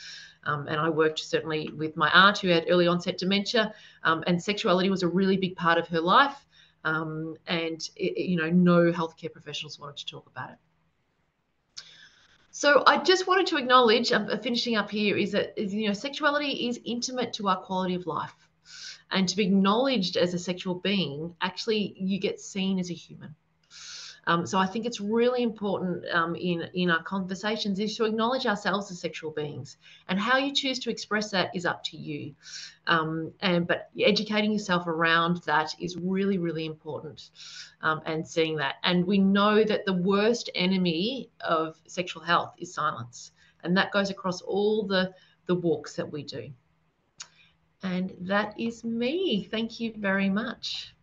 Um, and I worked certainly with my aunt who had early onset dementia um, and sexuality was a really big part of her life um, and it, you know no healthcare professionals wanted to talk about it. So I just wanted to acknowledge, um, finishing up here, is that you know sexuality is intimate to our quality of life and to be acknowledged as a sexual being, actually, you get seen as a human. Um, so I think it's really important um, in in our conversations is to acknowledge ourselves as sexual beings, and how you choose to express that is up to you. Um, and but educating yourself around that is really really important, um, and seeing that. And we know that the worst enemy of sexual health is silence, and that goes across all the the walks that we do. And that is me. Thank you very much.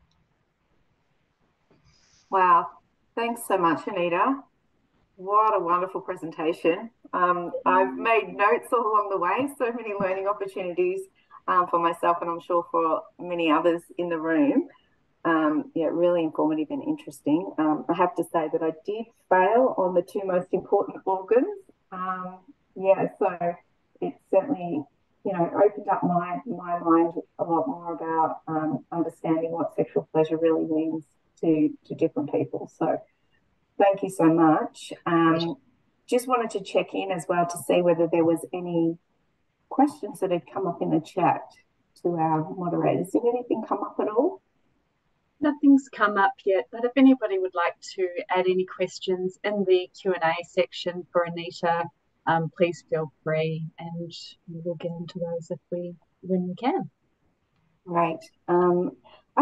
Wow. Thanks so much, Anita. What a wonderful presentation. Um, I've made notes all along the way, so many learning opportunities um, for myself and I'm sure for many others in the room. Um, yeah, really informative and interesting. Um, I have to say that I did fail on the two most important organs. Um, yeah, so it's certainly you know, opened up my my mind a lot more about um, understanding what sexual pleasure really means to to different people. So, thank you so much. Um, just wanted to check in as well to see whether there was any questions that had come up in the chat to our moderators. Did anything come up at all? Nothing's come up yet, but if anybody would like to add any questions in the Q&A section for Anita, um, please feel free and we'll get into those if we when we can. Right. Um,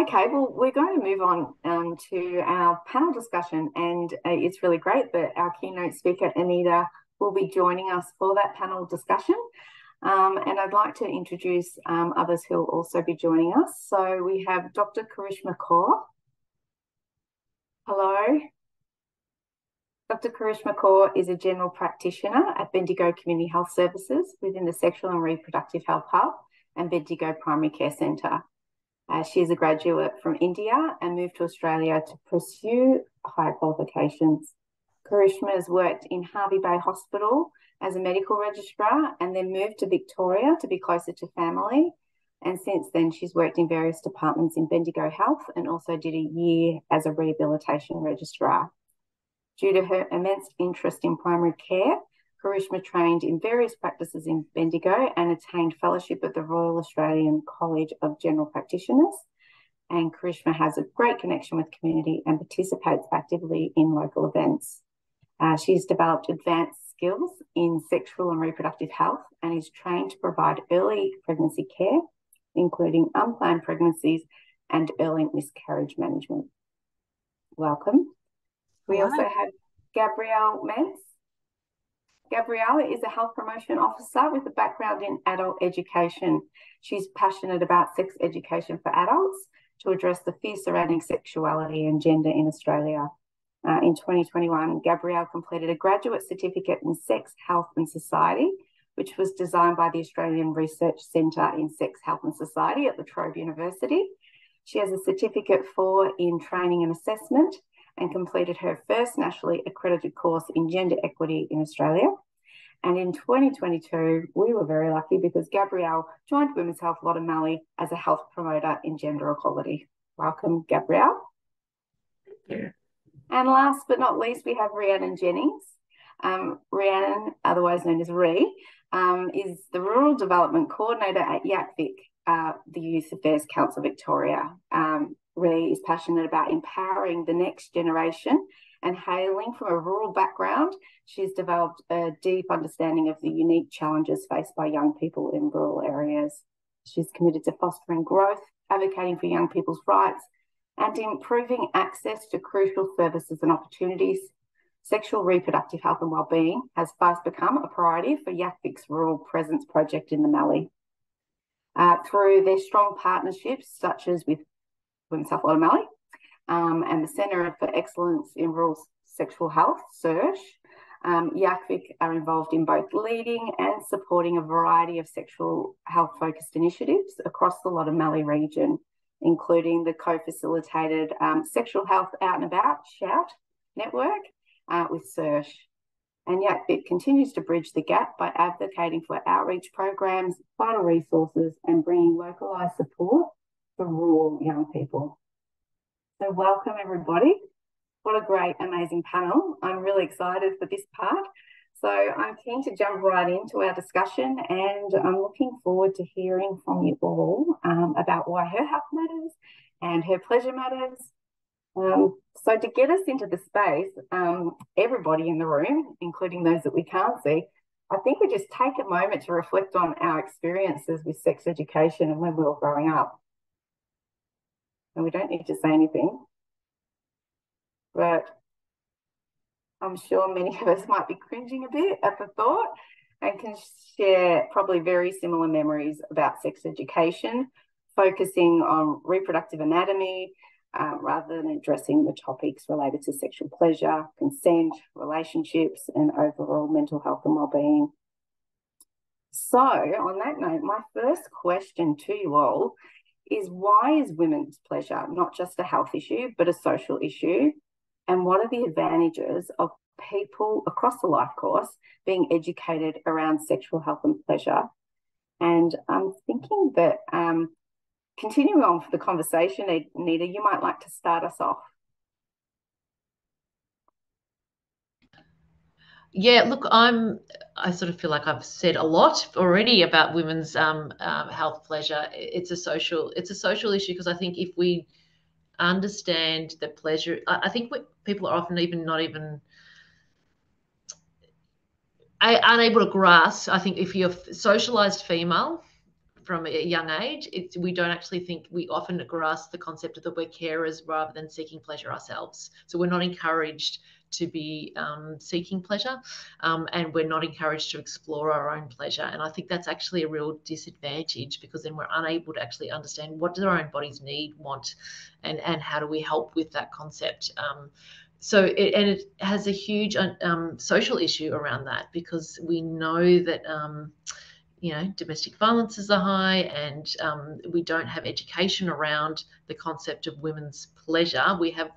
okay, well, we're going to move on um, to our panel discussion, and uh, it's really great that our keynote speaker, Anita, will be joining us for that panel discussion. Um, and I'd like to introduce um, others who will also be joining us. So we have Dr. Karishma Kaur. Hello. Dr. Karishma Kaur is a general practitioner at Bendigo Community Health Services within the Sexual and Reproductive Health Hub and Bendigo Primary Care Centre. Uh, she is a graduate from India and moved to Australia to pursue higher qualifications. Karishma has worked in Hervey Bay Hospital as a medical registrar and then moved to Victoria to be closer to family. And since then, she's worked in various departments in Bendigo Health and also did a year as a rehabilitation registrar. Due to her immense interest in primary care, Karishma trained in various practices in Bendigo and attained fellowship at the Royal Australian College of General Practitioners. And Karishma has a great connection with community and participates actively in local events. Uh, she's developed advanced skills in sexual and reproductive health and is trained to provide early pregnancy care, including unplanned pregnancies and early miscarriage management. Welcome. We also have Gabrielle Mentz. Gabriella is a health promotion officer with a background in adult education. She's passionate about sex education for adults to address the fear surrounding sexuality and gender in Australia. Uh, in 2021, Gabrielle completed a graduate certificate in sex, health and society, which was designed by the Australian Research Centre in Sex, Health and Society at La Trobe University. She has a certificate for in training and assessment and completed her first nationally accredited course in gender equity in Australia. And in 2022, we were very lucky because Gabrielle joined Women's Health Mallee as a health promoter in gender equality. Welcome, Gabrielle. Yeah. And last but not least, we have Rhiannon Jennings. Um, Rhiannon, otherwise known as Ree, um, is the Rural Development Coordinator at YACVIC, uh, the Youth Affairs Council Victoria. Um, really is passionate about empowering the next generation and hailing from a rural background, she's developed a deep understanding of the unique challenges faced by young people in rural areas. She's committed to fostering growth, advocating for young people's rights, and improving access to crucial services and opportunities. Sexual reproductive health and wellbeing has fast become a priority for YACVIC's Rural Presence project in the Mallee. Uh, through their strong partnerships, such as with Women's Health Loddon um, and the Centre for Excellence in Rural Sexual Health, CERSH, Um, YACVIC are involved in both leading and supporting a variety of sexual health focused initiatives across the Loddon Mallee region, including the co facilitated um, Sexual Health Out and About Shout network uh, with CERSH. And YACVIC continues to bridge the gap by advocating for outreach programs, vital resources, and bringing localised support for rural young people. So, welcome everybody. What a great, amazing panel. I'm really excited for this part. So I'm keen to jump right into our discussion and I'm looking forward to hearing from you all um, about why her health matters and her pleasure matters. Um, so to get us into the space, um, everybody in the room, including those that we can't see, I think we just take a moment to reflect on our experiences with sex education and when we were growing up. And we don't need to say anything, but I'm sure many of us might be cringing a bit at the thought and can share probably very similar memories about sex education, focusing on reproductive anatomy um, rather than addressing the topics related to sexual pleasure, consent, relationships, and overall mental health and well-being. So, on that note, my first question to you all is why is women's pleasure not just a health issue, but a social issue? and what are the advantages of people across the life course being educated around sexual health and pleasure. And I'm thinking that um, continuing on for the conversation, Nita, you might like to start us off. Yeah, look, I'm. I sort of feel like I've said a lot already about women's um, um, health pleasure. It's a social. It's a social issue because I think if we understand the pleasure. I, think people are often even not even unable to grasp. I think if you're socialized female from a young age, it's, we don't actually think we often grasp the concept of that we're carers rather than seeking pleasure ourselves. So we're not encouraged to be um, seeking pleasure um, and we're not encouraged to explore our own pleasure. And i think that's actually a real disadvantage because then we're unable to actually understand what do our own bodies need want and and how do we help with that concept um, so it, and it has a huge um, social issue around that because we know that um, you know domestic violences are high and um, we don't have education around the concept of women's pleasure. We have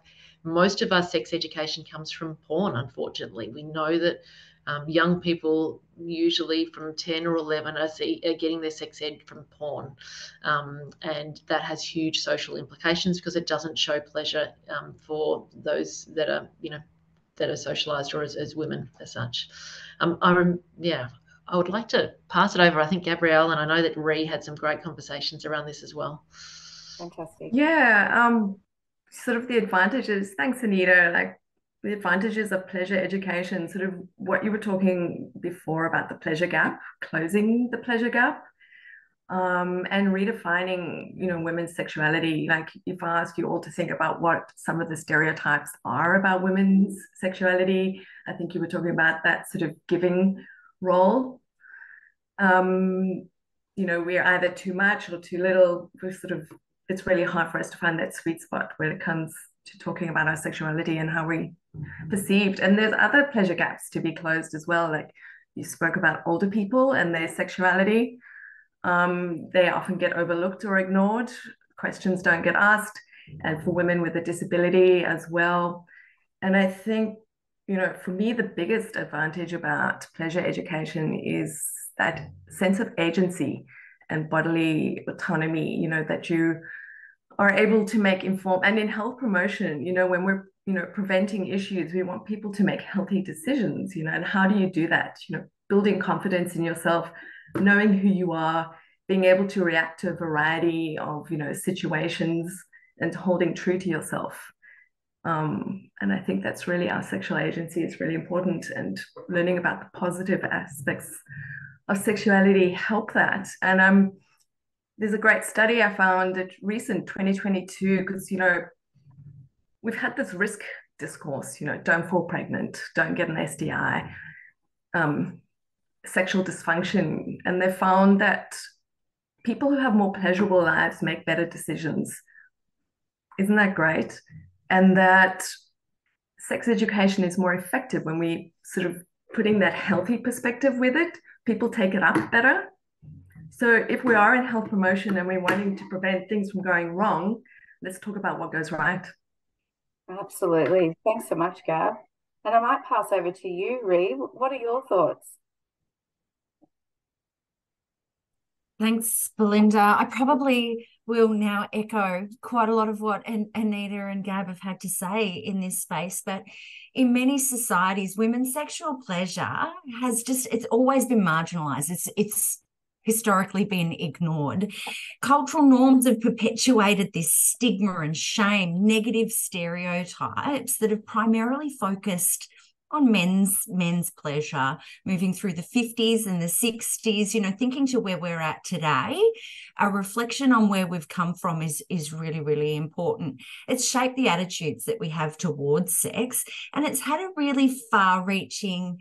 most of our sex education comes from porn, unfortunately. We know that um, young people, usually from 10 or 11, are, see, are getting their sex ed from porn. Um, and that has huge social implications because it doesn't show pleasure um, for those that are, you know, that are socialized or as, as women as such. Um, I rem- yeah, I would like to pass it over. I think Gabrielle and I know that Ree had some great conversations around this as well. Fantastic. Yeah. Um, sort of the advantages, thanks, Anita, like the advantages of pleasure education, sort of what you were talking before about the pleasure gap, closing the pleasure gap. Um, and redefining, you know, women's sexuality. Like, if I ask you all to think about what some of the stereotypes are about women's sexuality, I think you were talking about that sort of giving role. Um, you know, we're either too much or too little. We're sort of it's really hard for us to find that sweet spot when it comes to talking about our sexuality and how we perceived. And there's other pleasure gaps to be closed as well. Like you spoke about older people and their sexuality. Um, they often get overlooked or ignored. Questions don't get asked. And for women with a disability as well. And I think, you know, for me, the biggest advantage about pleasure education is that sense of agency and bodily autonomy, you know, that you are able to make informed and in health promotion you know when we're you know preventing issues we want people to make healthy decisions you know and how do you do that? You know building confidence in yourself knowing who you are being able to react to a variety of you know situations and holding true to yourself. Um, and i think that's really our sexual agency is really important and learning about the positive aspects of sexuality help that. And i'm um, there's a great study I found at recent 2022 because you know we've had this risk discourse, you know, don't fall pregnant, don't get an STI, um, sexual dysfunction, and they found that people who have more pleasurable lives make better decisions. Isn't that great? And that sex education is more effective when we sort of putting that healthy perspective with it, people take it up better. So if we are in health promotion and we're wanting to prevent things from going wrong, let's talk about what goes right. Absolutely. Thanks so much, Gab. And I might pass over to you, Ree. What are your thoughts? Thanks, Belinda. I probably will now echo quite a lot of what Anita and Gab have had to say in this space. But in many societies, women's sexual pleasure has just, it's always been marginalized. It's, it's historically been ignored. Cultural norms have perpetuated this stigma and shame, negative stereotypes that have primarily focused on men's men's pleasure moving through the 50s and the 60s you know thinking to where we're at today a reflection on where we've come from is is really really important it's shaped the attitudes that we have towards sex and it's had a really far reaching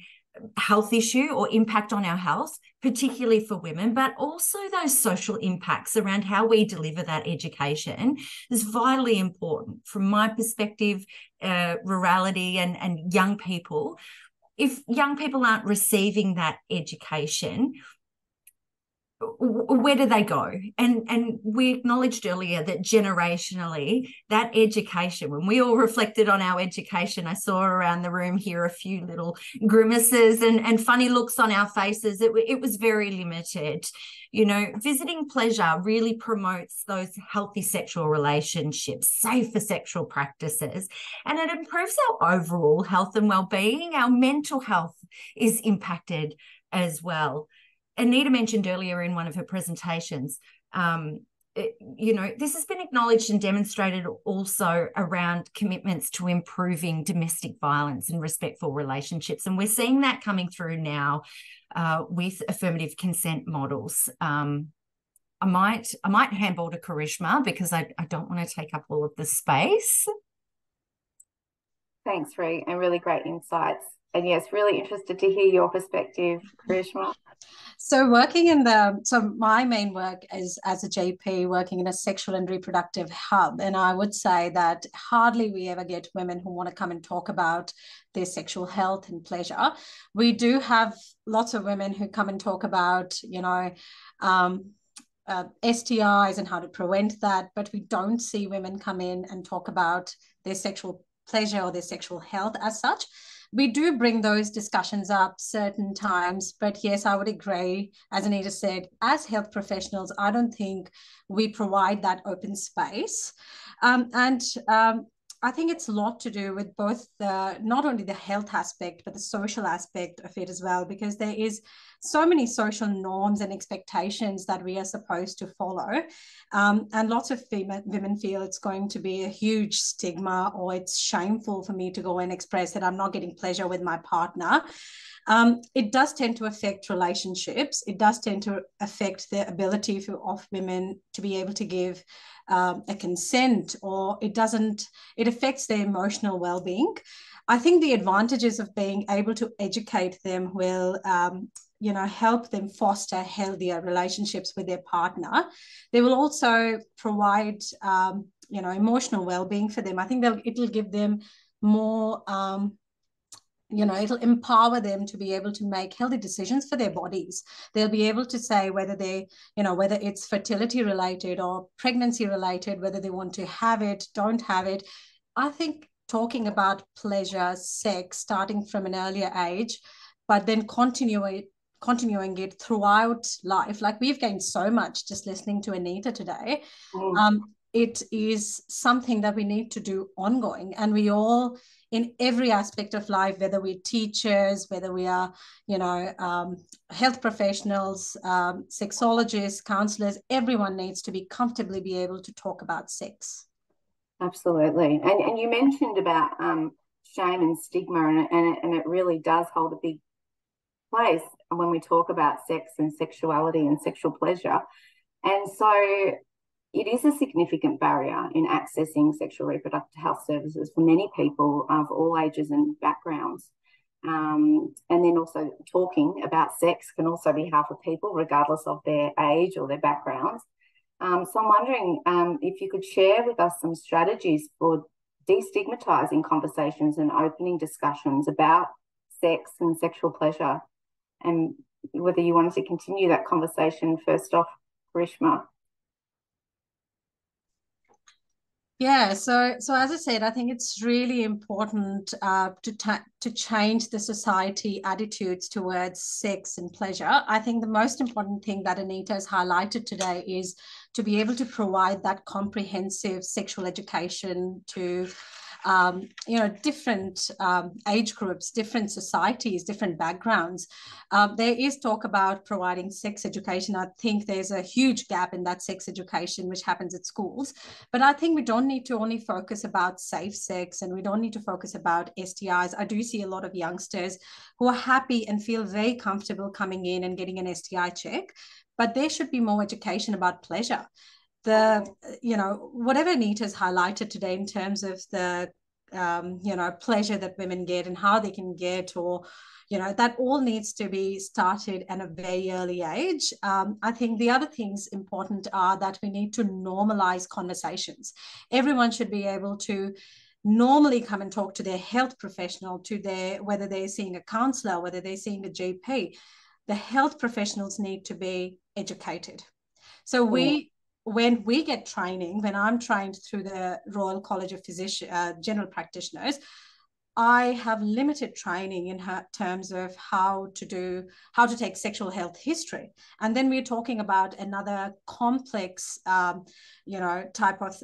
health issue or impact on our health, particularly for women, but also those social impacts around how we deliver that education is vitally important from my perspective, uh, rurality and, and young people. If young people aren't receiving that education, where do they go? And and we acknowledged earlier that generationally that education when we all reflected on our education i saw around the room here a few little grimaces and and funny looks on our faces. It, it was very limited. You know visiting pleasure really promotes those healthy sexual relationships safer sexual practices and it improves our overall health and well-being. Our mental health is impacted as well Anita mentioned earlier in one of her presentations, um, it, you know, this has been acknowledged and demonstrated also around commitments to improving domestic violence and respectful relationships. And we're seeing that coming through now uh, with affirmative consent models. Um, I might I might handball to Karishma because I, I don't want to take up all of the space. Thanks, Ree, and really great insights. And yes, really interested to hear your perspective, Karishma. So working in the so my main work is as a GP working in a sexual and reproductive hub, and I would say that hardly we ever get women who want to come and talk about their sexual health and pleasure. We do have lots of women who come and talk about you know. Um, uh, STIs and how to prevent that, but we don't see women come in and talk about their sexual pleasure or their sexual health as such we do bring those discussions up certain times but yes i would agree. As anita said as health professionals i don't think we provide that open space. Um, and um, I think it's a lot to do with both the not only the health aspect but the social aspect of it as well because there is so many social norms and expectations that we are supposed to follow um, and lots of female, women feel it's going to be a huge stigma or it's shameful for me to go and express that I'm not getting pleasure with my partner um, it does tend to affect relationships. It does tend to affect the ability for, of women to be able to give um, a consent, or it doesn't. It affects their emotional well-being. I think the advantages of being able to educate them will um, you know help them foster healthier relationships with their partner. They will also provide um, you know emotional well-being for them. I think it'll give them more um, you know it'll empower them to be able to make healthy decisions for their bodies. They'll be able to say whether they you know whether it's fertility related or pregnancy related whether they want to have it don't have it. I think talking about pleasure sex starting from an earlier age but then continuing continuing it throughout life. Like we've gained so much just listening to anita today. Mm. um, it is something that we need to do ongoing. And we all in every aspect of life whether we're teachers whether we are you know um, health professionals um, sexologists counselors everyone needs to be comfortably be able to talk about sex. Absolutely. And, and you mentioned about um, shame and stigma and, and, and it really does hold a big place when we talk about sex and sexuality and sexual pleasure and so it is a significant barrier in accessing sexual reproductive health services for many people of all ages and backgrounds. Um, and then also talking about sex can also be hard for people, regardless of their age or their backgrounds. Um, so I'm wondering um, if you could share with us some strategies for destigmatizing conversations and opening discussions about sex and sexual pleasure, and whether you wanted to continue that conversation first off, Karishma. Yeah, so so as I said, I think it's really important uh, to to change the society attitudes towards sex and pleasure. I think the most important thing that Anita has highlighted today is to be able to provide that comprehensive sexual education to um, you know, different um, age groups, different societies, different backgrounds. Um, there is talk about providing sex education. I think there's a huge gap in that sex education, which happens at schools. But I think we don't need to only focus about safe sex and we don't need to focus about STIs. I do see a lot of youngsters who are happy and feel very comfortable coming in and getting an STI check, but there should be more education about pleasure the you know whatever Anita's highlighted today in terms of the um, you know pleasure that women get and how they can get or you know that all needs to be started at a very early age. Um, i think the other things important are that we need to normalize conversations. Everyone should be able to normally come and talk to their health professional to their whether they're seeing a counselor whether they're seeing a gp the health professionals need to be educated. So we when we get training, when I'm trained through the Royal College of Physician, uh, General Practitioners, I have limited training in terms of how to do, how to take sexual health history. And then we're talking about another complex, um, you know, type of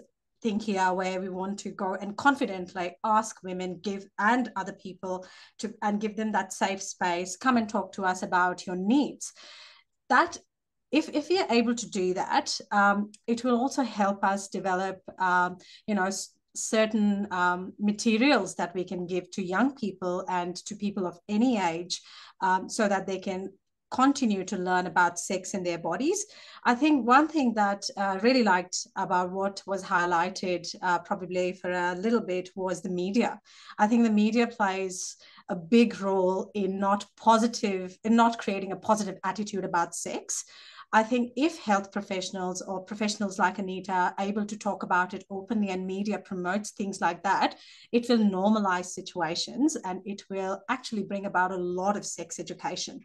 thing here where we want to go and confidently ask women, give and other people to, and give them that safe space, come and talk to us about your needs. That if, if you're able to do that, um, it will also help us develop, um, you know, certain um, materials that we can give to young people and to people of any age um, so that they can continue to learn about sex and their bodies. I think one thing that I uh, really liked about what was highlighted uh, probably for a little bit was the media. I think the media plays a big role in not positive, in not creating a positive attitude about sex. I think if health professionals or professionals like Anita are able to talk about it openly and media promotes things like that, it will normalize situations and it will actually bring about a lot of sex education.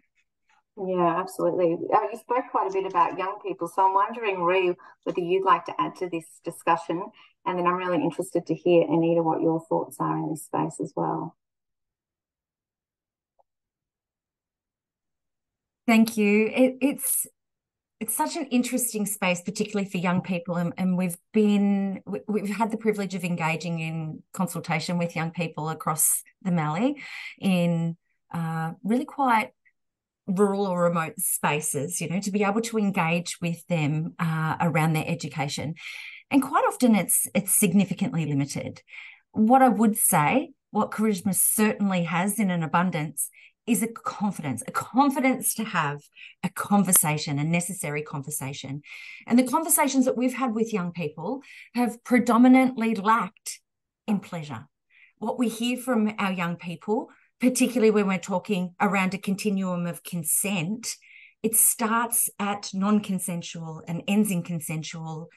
Yeah, absolutely. Uh, you spoke quite a bit about young people, so I'm wondering, Ree, whether you'd like to add to this discussion, and then I'm really interested to hear, Anita, what your thoughts are in this space as well. Thank you. It, it's it's such an interesting space, particularly for young people. And, and we've been, we've had the privilege of engaging in consultation with young people across the Mallee in uh, really quite rural or remote spaces, you know, to be able to engage with them uh, around their education. And quite often it's it's significantly limited. What I would say, what Karishma certainly has in an abundance is a confidence, a confidence to have a conversation, a necessary conversation. And the conversations that we've had with young people have predominantly lacked in pleasure. What we hear from our young people, particularly when we're talking around a continuum of consent, it starts at non consensual and ends in consensual.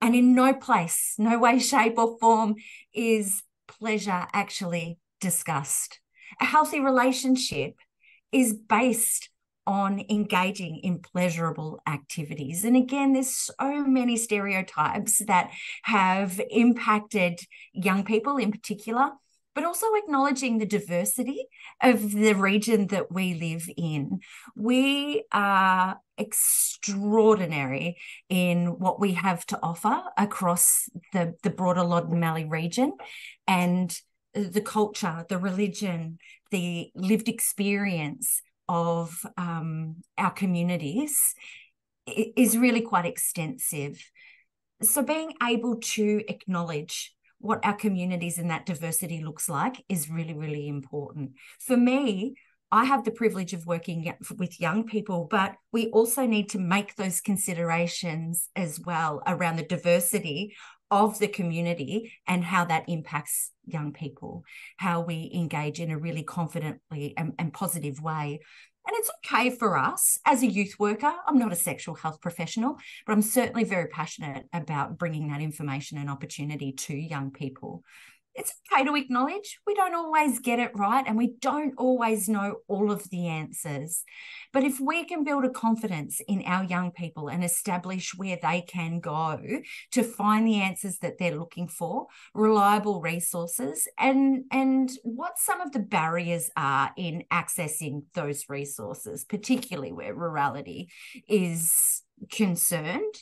And in no place, no way, shape, or form is pleasure actually discussed a healthy relationship is based on engaging in pleasurable activities. And again, there's so many stereotypes that have impacted young people in particular, but also acknowledging the diversity of the region that we live in. We are extraordinary in what we have to offer across the, the broader Loddon Mallee region. And the culture, the religion, the lived experience of um, our communities is really quite extensive. So, being able to acknowledge what our communities and that diversity looks like is really, really important. For me, I have the privilege of working with young people, but we also need to make those considerations as well around the diversity of the community and how that impacts young people, how we engage in a really confidently and, and positive way. And it's okay for us as a youth worker. I'm not a sexual health professional, but I'm certainly very passionate about bringing that information and opportunity to young people. It's okay to acknowledge we don't always get it right and we don't always know all of the answers. But if we can build a confidence in our young people and establish where they can go to find the answers that they're looking for, reliable resources, and, and what some of the barriers are in accessing those resources, particularly where rurality is concerned,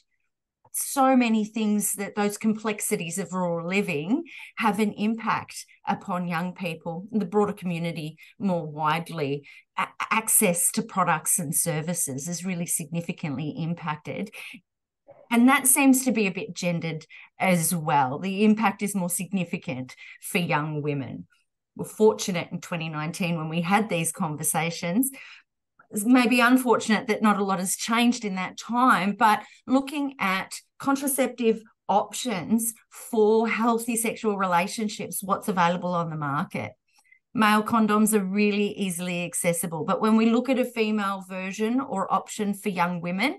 so many things that those complexities of rural living have an impact upon young people, the broader community more widely. A- access to products and services is really significantly impacted. And that seems to be a bit gendered as well. The impact is more significant for young women. We're fortunate in 2019 when we had these conversations maybe unfortunate that not a lot has changed in that time, but looking at contraceptive options for healthy sexual relationships, what's available on the market. Male condoms are really easily accessible, but when we look at a female version or option for young women,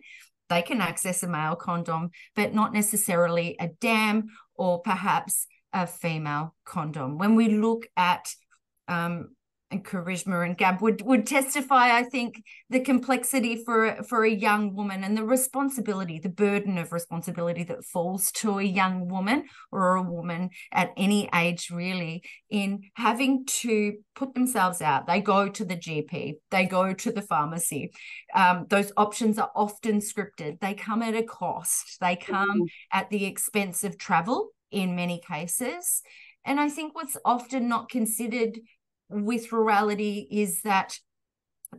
they can access a male condom, but not necessarily a DAM or perhaps a female condom. When we look at um, and Karishma and Gab would would testify, I think, the complexity for for a young woman and the responsibility, the burden of responsibility that falls to a young woman or a woman at any age, really, in having to put themselves out. They go to the GP, they go to the pharmacy. Um, those options are often scripted. They come at a cost. They come mm-hmm. at the expense of travel in many cases. And I think what's often not considered with rurality is that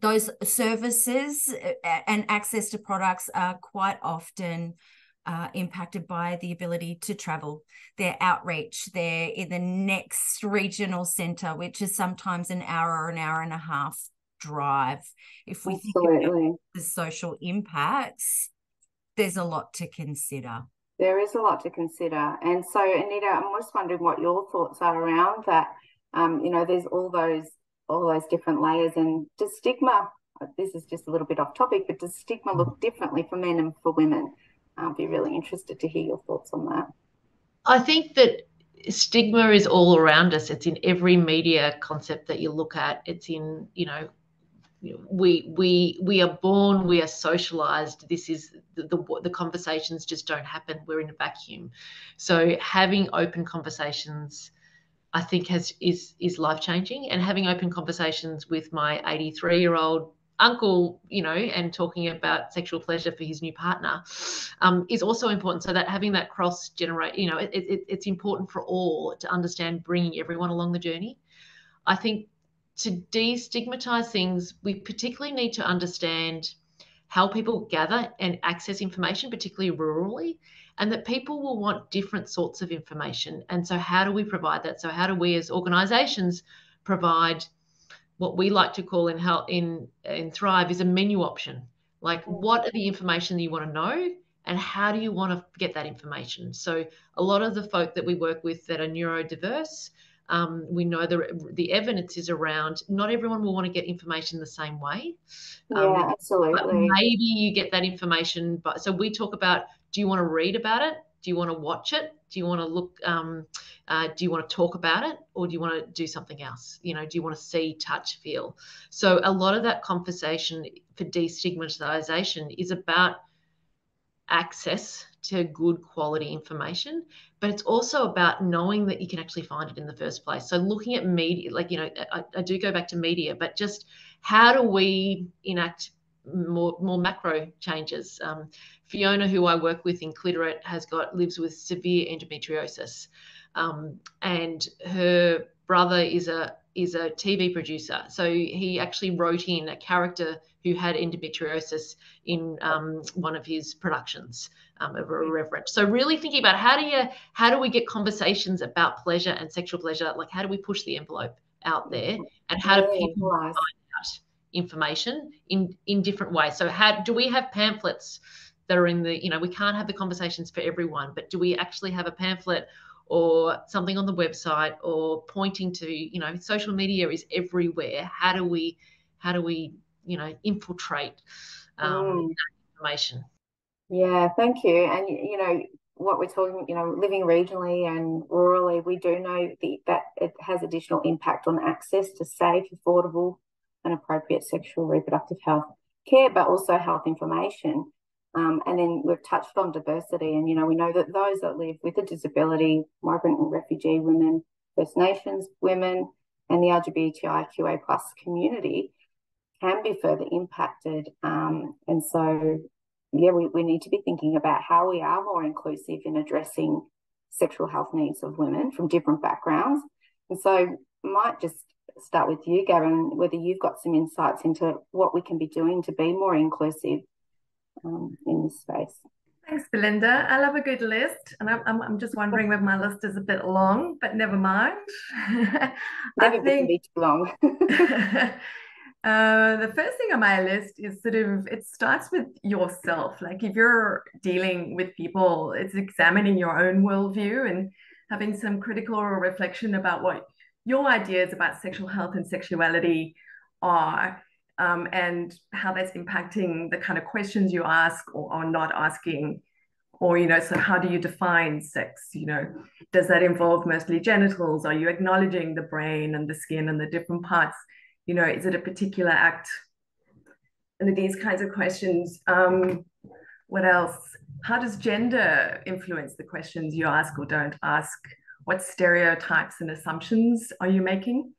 those services uh, and access to products are quite often uh, impacted by the ability to travel, their outreach. They're in the next regional centre, which is sometimes an hour or an hour and a half drive. If we Absolutely. think about the social impacts, there's a lot to consider. There is a lot to consider. And so, Anita, I'm just wondering what your thoughts are around that um, you know, there's all those all those different layers. And does stigma? This is just a little bit off topic, but does stigma look differently for men and for women? I'd be really interested to hear your thoughts on that. I think that stigma is all around us. It's in every media concept that you look at. It's in, you know, we we we are born we are socialized this is the, the, the conversations just don't happen we're in a vacuum so having open conversations I think has is is life changing. And having open conversations with my 83 year old uncle, you know, and talking about sexual pleasure for his new partner um, is also important. So that having that cross generate, you know, it, it, it's important for all to understand bringing everyone along the journey. I think to destigmatize things, we particularly need to understand how people gather and access information, particularly rurally, and that people will want different sorts of information. And so, how do we provide that? So, how do we as organizations provide what we like to call in help in in Thrive is a menu option. Like, mm. what are the information that you want to know? And how do you want to get that information? So, a lot of the folk that we work with that are neurodiverse, um, we know the the evidence is around. Not everyone will want to get information the same way. Um, yeah, absolutely. maybe you get that information, but so we talk about do you want to read about it? Do you want to watch it? Do you want to look? Um, uh, do you want to talk about it, or do you want to do something else? You know, do you want to see, touch, feel? So a lot of that conversation for destigmatization is about access to good quality information, but it's also about knowing that you can actually find it in the first place. So looking at media, like you know, I, I do go back to media, but just how do we enact more more macro changes. Um, Fiona, who I work with in Cliterate, has got lives with severe endometriosis, um, and her brother is a is a TV producer. So he actually wrote in a character who had endometriosis in um, one of his productions um, of Irreverent. So really thinking about how do you how do we get conversations about pleasure and sexual pleasure? Like how do we push the envelope out there, and how do people find out? information in in different ways so how do we have pamphlets that are in the you know we can't have the conversations for everyone but do we actually have a pamphlet or something on the website or pointing to you know social media is everywhere how do we how do we you know infiltrate um, mm. information yeah thank you and you know what we're talking, you know, living regionally and rurally, we do know the, that it has additional impact on access to safe, affordable, and appropriate sexual reproductive health care, but also health information. Um, and then we've touched on diversity, and you know, we know that those that live with a disability, migrant and refugee women, First Nations women, and the LGBTIQA plus community can be further impacted. Um, and so yeah, we, we need to be thinking about how we are more inclusive in addressing sexual health needs of women from different backgrounds. And so might just start with you, Gavin, whether you've got some insights into what we can be doing to be more inclusive um, in this space. Thanks, Belinda. I love a good list, and I'm, I'm, I'm just wondering whether my list is a bit long, but never mind. Never I think, be too long. Uh, the first thing on my list is sort of it starts with yourself. Like if you're dealing with people, it's examining your own worldview and having some critical reflection about what your ideas about sexual health and sexuality are, um, and how that's impacting the kind of questions you ask or are not asking. Or, you know, so how do you define sex? You know, does that involve mostly genitals? Are you acknowledging the brain and the skin and the different parts? You know, is it a particular act? And these kinds of questions. Um, what else? How does gender influence the questions you ask or don't ask? What stereotypes and assumptions are you making?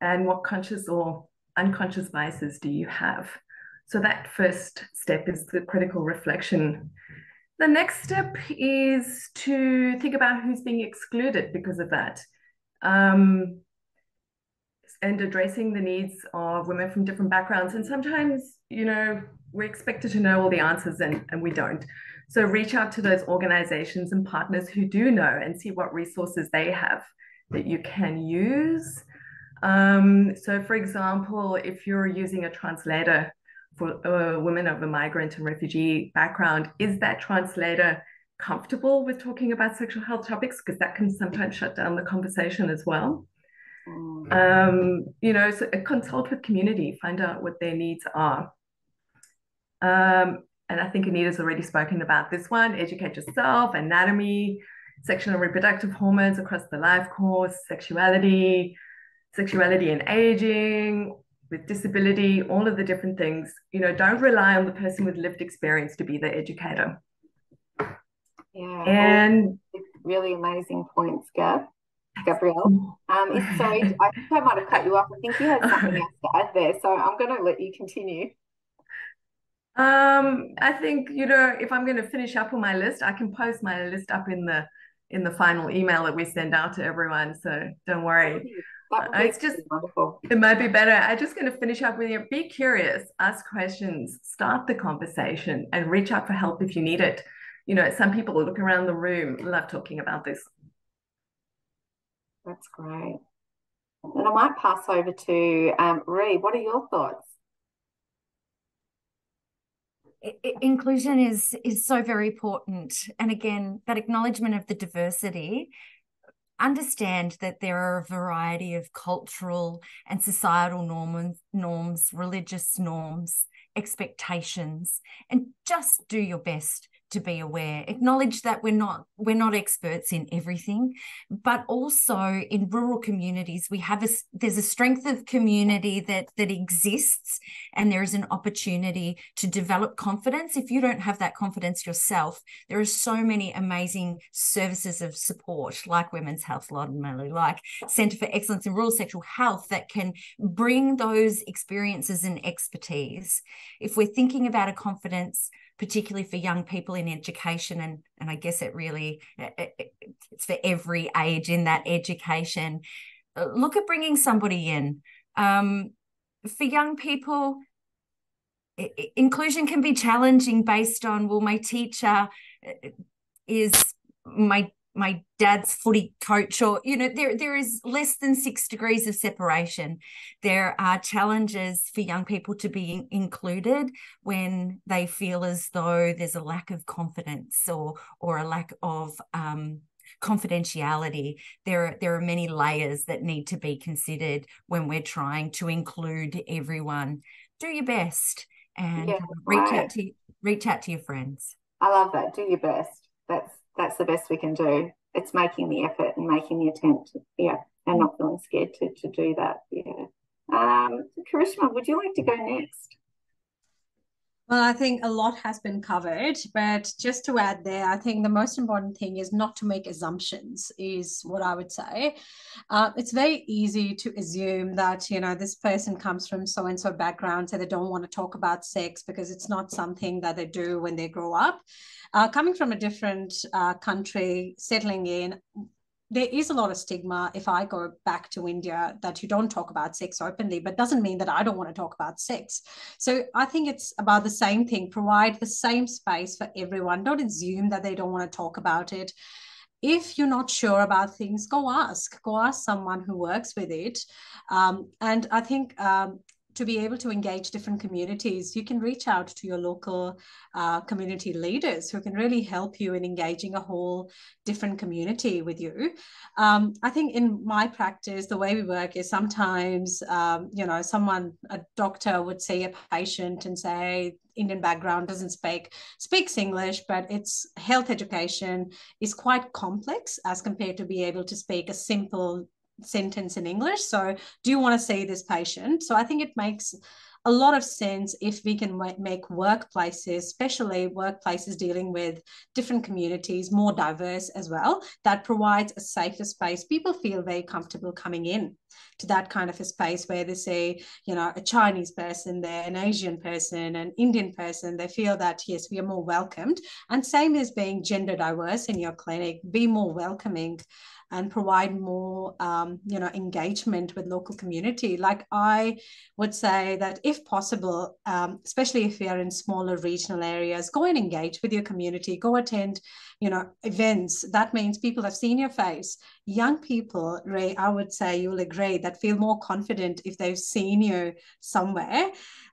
And what conscious or unconscious biases do you have? So that first step is the critical reflection. The next step is to think about who's being excluded because of that. Um, and addressing the needs of women from different backgrounds. And sometimes, you know, we're expected to know all the answers and, and we don't. So reach out to those organizations and partners who do know and see what resources they have that you can use. Um, so, for example, if you're using a translator for a women of a migrant and refugee background, is that translator comfortable with talking about sexual health topics? Because that can sometimes shut down the conversation as well. Mm. Um, you know, so consult with community, find out what their needs are. Um, and I think Anita's already spoken about this one educate yourself, anatomy, sexual and reproductive hormones across the life course, sexuality, sexuality and aging, with disability, all of the different things. You know, don't rely on the person with lived experience to be the educator. Yeah. And really amazing points, Gab. Gabrielle. Um, sorry, I think I might have cut you off. I think you had something else to add there, so I'm going to let you continue. Um, I think you know if I'm going to finish up on my list, I can post my list up in the in the final email that we send out to everyone. So don't worry. It's just wonderful. It might be better. I'm just going to finish up with you. Be curious, ask questions, start the conversation, and reach out for help if you need it. You know, some people look around the room, love talking about this. That's great. And I might pass over to um, Ree. What are your thoughts? inclusion is is so very important and again that acknowledgement of the diversity understand that there are a variety of cultural and societal norms norms religious norms expectations and just do your best to be aware. Acknowledge that we're not we're not experts in everything but also in rural communities we have a there's a strength of community that that exists and there is an opportunity to develop confidence. If you don't have that confidence yourself there are so many amazing services of support like women's health Loddon like center for excellence in rural sexual health that can bring those experiences and expertise. If we're thinking about a confidence particularly for young people in education and and I guess it really it, it's for every age in that education. Uh, look at bringing somebody in. Um, for young people inclusion can be challenging based on well my teacher uh, is my my dad's footy coach or you know there there is less than 6 degrees of separation. There are challenges for young people to be included when they feel as though there's a lack of confidence or or a lack of um, confidentiality. There are there are many layers that need to be considered when we're trying to include everyone. Do your best and yeah, reach right. out to reach out to your friends. I love that. Do your best. That's that's the best we can do. It's making the effort and making the attempt, yeah, and not feeling scared to, to do that. Yeah. Um, Karishma, would you like to go next? Well, I think a lot has been covered, but just to add there, I think the most important thing is not to make assumptions, is what I would say. Uh, it's very easy to assume that, you know, this person comes from so and so background, so they don't want to talk about sex because it's not something that they do when they grow up. Uh, coming from a different uh, country, settling in, there is a lot of stigma if I go back to India that you don't talk about sex openly, but doesn't mean that I don't want to talk about sex. So I think it's about the same thing. Provide the same space for everyone. Don't assume that they don't want to talk about it. If you're not sure about things, go ask. Go ask someone who works with it. Um, and I think um, to be able to engage different communities, you can reach out to your local uh, community leaders who can really help you in engaging a whole different community with you. Um, I think in my practice, the way we work is sometimes, um, you know, someone, a doctor would see a patient and say, Indian background doesn't speak speaks English, but its health education is quite complex as compared to be able to speak a simple sentence in English. So, do you want to see this patient? So, I think it makes a lot of sense if we can make workplaces, especially workplaces dealing with different communities, more diverse as well. That provides a safer space. People feel very comfortable coming in to that kind of a space where they say, you know, a Chinese person there, an Asian person, an Indian person, they feel that, yes, we are more welcomed. And same as being gender diverse in your clinic, be more welcoming and provide more um, you know engagement with local community like i would say that if possible um, especially if you're in smaller regional areas go and engage with your community go attend you know events that means people have seen your face young people ray i would say you'll agree that feel more confident if they've seen you somewhere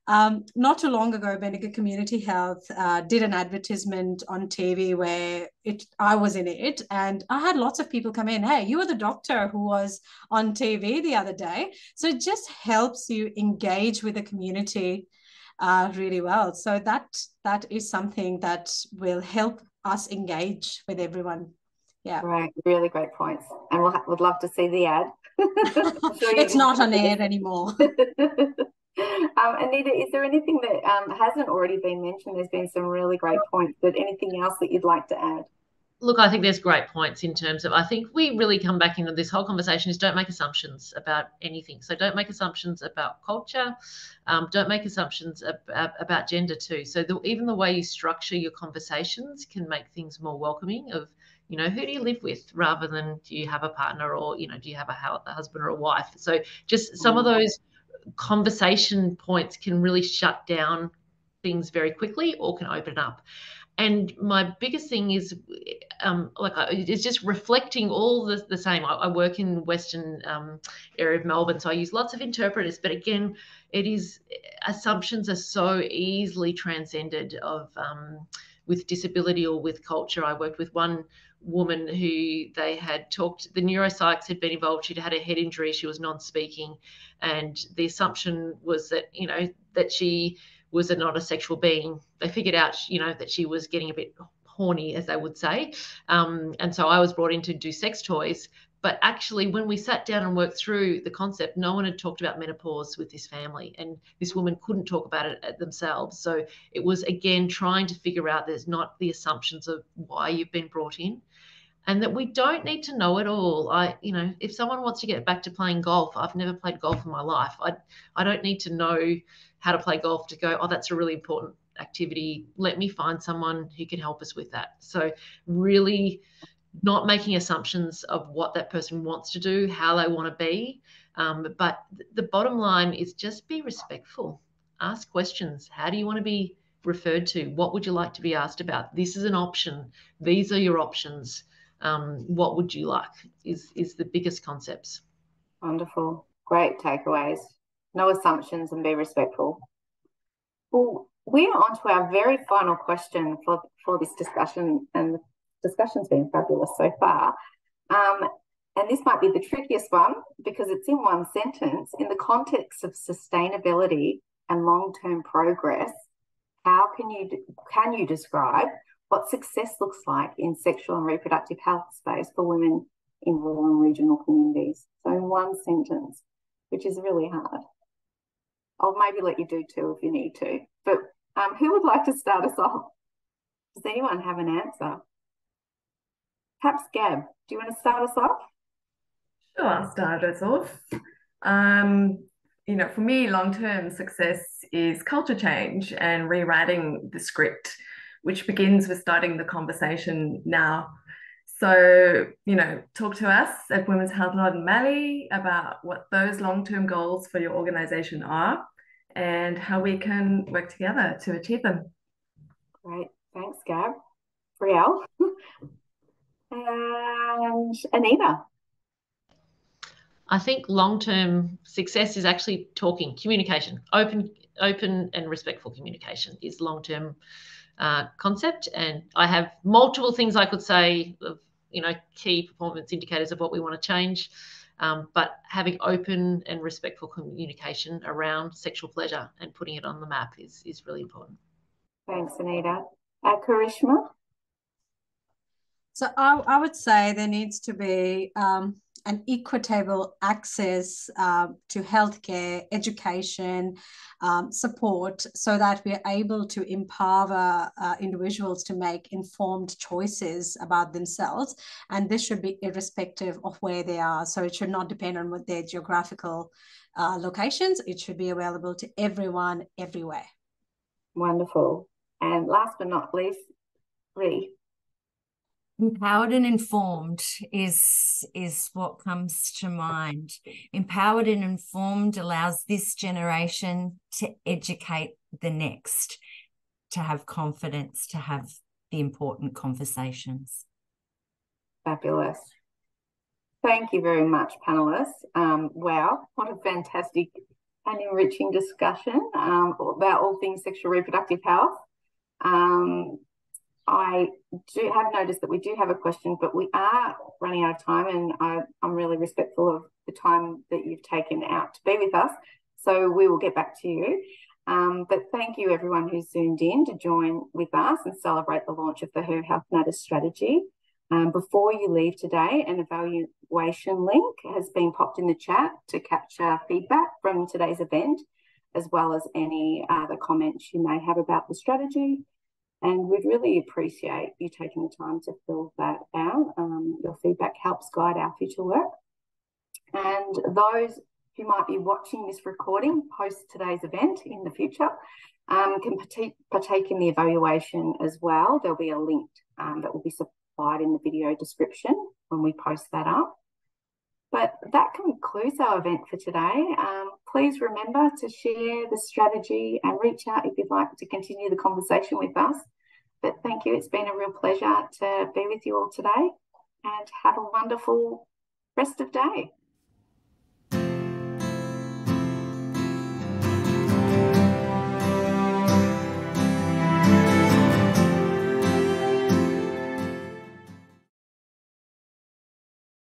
um, not too long ago, Bendigo Community Health uh, did an advertisement on TV where it I was in it, and I had lots of people come in. Hey, you were the doctor who was on TV the other day. So it just helps you engage with the community uh, really well. So that that is something that will help us engage with everyone. Yeah. Right. Really great points. And we'll, would love to see the ad. it's not on air anymore. Um, Anita, is there anything that um, hasn't already been mentioned? There's been some really great points, but anything else that you'd like to add? Look, I think there's great points in terms of, I think we really come back into this whole conversation is don't make assumptions about anything. So don't make assumptions about culture. Um, don't make assumptions ab- about gender too. So the, even the way you structure your conversations can make things more welcoming of, you know, who do you live with rather than do you have a partner or, you know, do you have a, a husband or a wife? So just some of mm. those conversation points can really shut down things very quickly or can open up. And my biggest thing is, um, like, it's just reflecting all the, the same. I, I work in Western um, area of Melbourne, so I use lots of interpreters. But again, it is assumptions are so easily transcended of um, with disability or with culture. I worked with one woman who they had talked, the neuropsychs had been involved. She'd had a head injury. She was non speaking. And the assumption was that, you know, that she was a, not a sexual being. They figured out, you know, that she was getting a bit horny, as they would say. Um, and so I was brought in to do sex toys. But actually, when we sat down and worked through the concept, no one had talked about menopause with this family, and this woman couldn't talk about it themselves. So it was again trying to figure out there's not the assumptions of why you've been brought in, and that we don't need to know it all. I, you know, if someone wants to get back to playing golf, I've never played golf in my life. I, I don't need to know how to play golf to go. Oh, that's a really important activity. Let me find someone who can help us with that. So really not making assumptions of what that person wants to do, how they want to be. Um, but the bottom line is just be respectful. Ask questions. How do you want to be referred to? What would you like to be asked about? This is an option. These are your options. Um, what would you like? Is is the biggest concepts. Wonderful, great takeaways. No assumptions and be respectful. Well, we are on to our very final question for for this discussion, and the discussion's been fabulous so far. Um, and this might be the trickiest one because it's in one sentence. In the context of sustainability and long-term progress, how can you can you describe what success looks like in sexual and reproductive health space for women in rural and regional communities. So in one sentence, which is really hard. I'll maybe let you do two if you need to. But um, who would like to start us off? Does anyone have an answer? Perhaps Gab, do you want to start us off? Sure, I'll start us off. Um, you know, for me, long-term success is culture change and rewriting the script, which begins with starting the conversation now. So, you know, talk to us at Women's Health Loddon Mallee about what those long-term goals for your organization are and how we can work together to achieve them. Great. Thanks, Gab. Brielle. and Anita. I think long-term success is actually talking, communication, open, open and respectful communication is long-term uh, concept. And I have multiple things I could say of, you know, key performance indicators of what we want to change. Um, but having open and respectful communication around sexual pleasure and putting it on the map is, is really important. Thanks, Anita. Uh, Karishma? So I, I would say there needs to be um, an equitable access uh, to healthcare, education, um, support, so that we're able to empower uh, individuals to make informed choices about themselves. And this should be irrespective of where they are. So it should not depend on what their geographical uh, locations. It should be available to everyone, everywhere. Wonderful. And last but not least, Ree. Empowered and informed is is what comes to mind. Empowered and informed allows this generation to educate the next, to have confidence, to have the important conversations. Fabulous. Thank you very much, panelists. Um, wow, what a fantastic and enriching discussion um, about all things sexual reproductive health. Um, I do have noticed that we do have a question, but we are running out of time, and I, am really respectful of the time that you've taken out to be with us. So we will get back to you. Um, but thank you, everyone who's zoomed in to join with us and celebrate the launch of the Her Health Matters strategy. Um, before you leave today, an evaluation link has been popped in the chat to capture feedback from today's event, as well as any other comments you may have about the strategy and we'd really appreciate you taking the time to fill that out. Um, your feedback helps guide our future work. And those who might be watching this recording post today's event in the future um, can partake, partake in the evaluation as well. There'll be a link um, that will be supplied in the video description when we post that up. But that concludes our event for today. Please remember to share the strategy and reach out if you'd like to continue the conversation with us. But thank you. It's been a real pleasure to be with you all today and have a wonderful rest of day.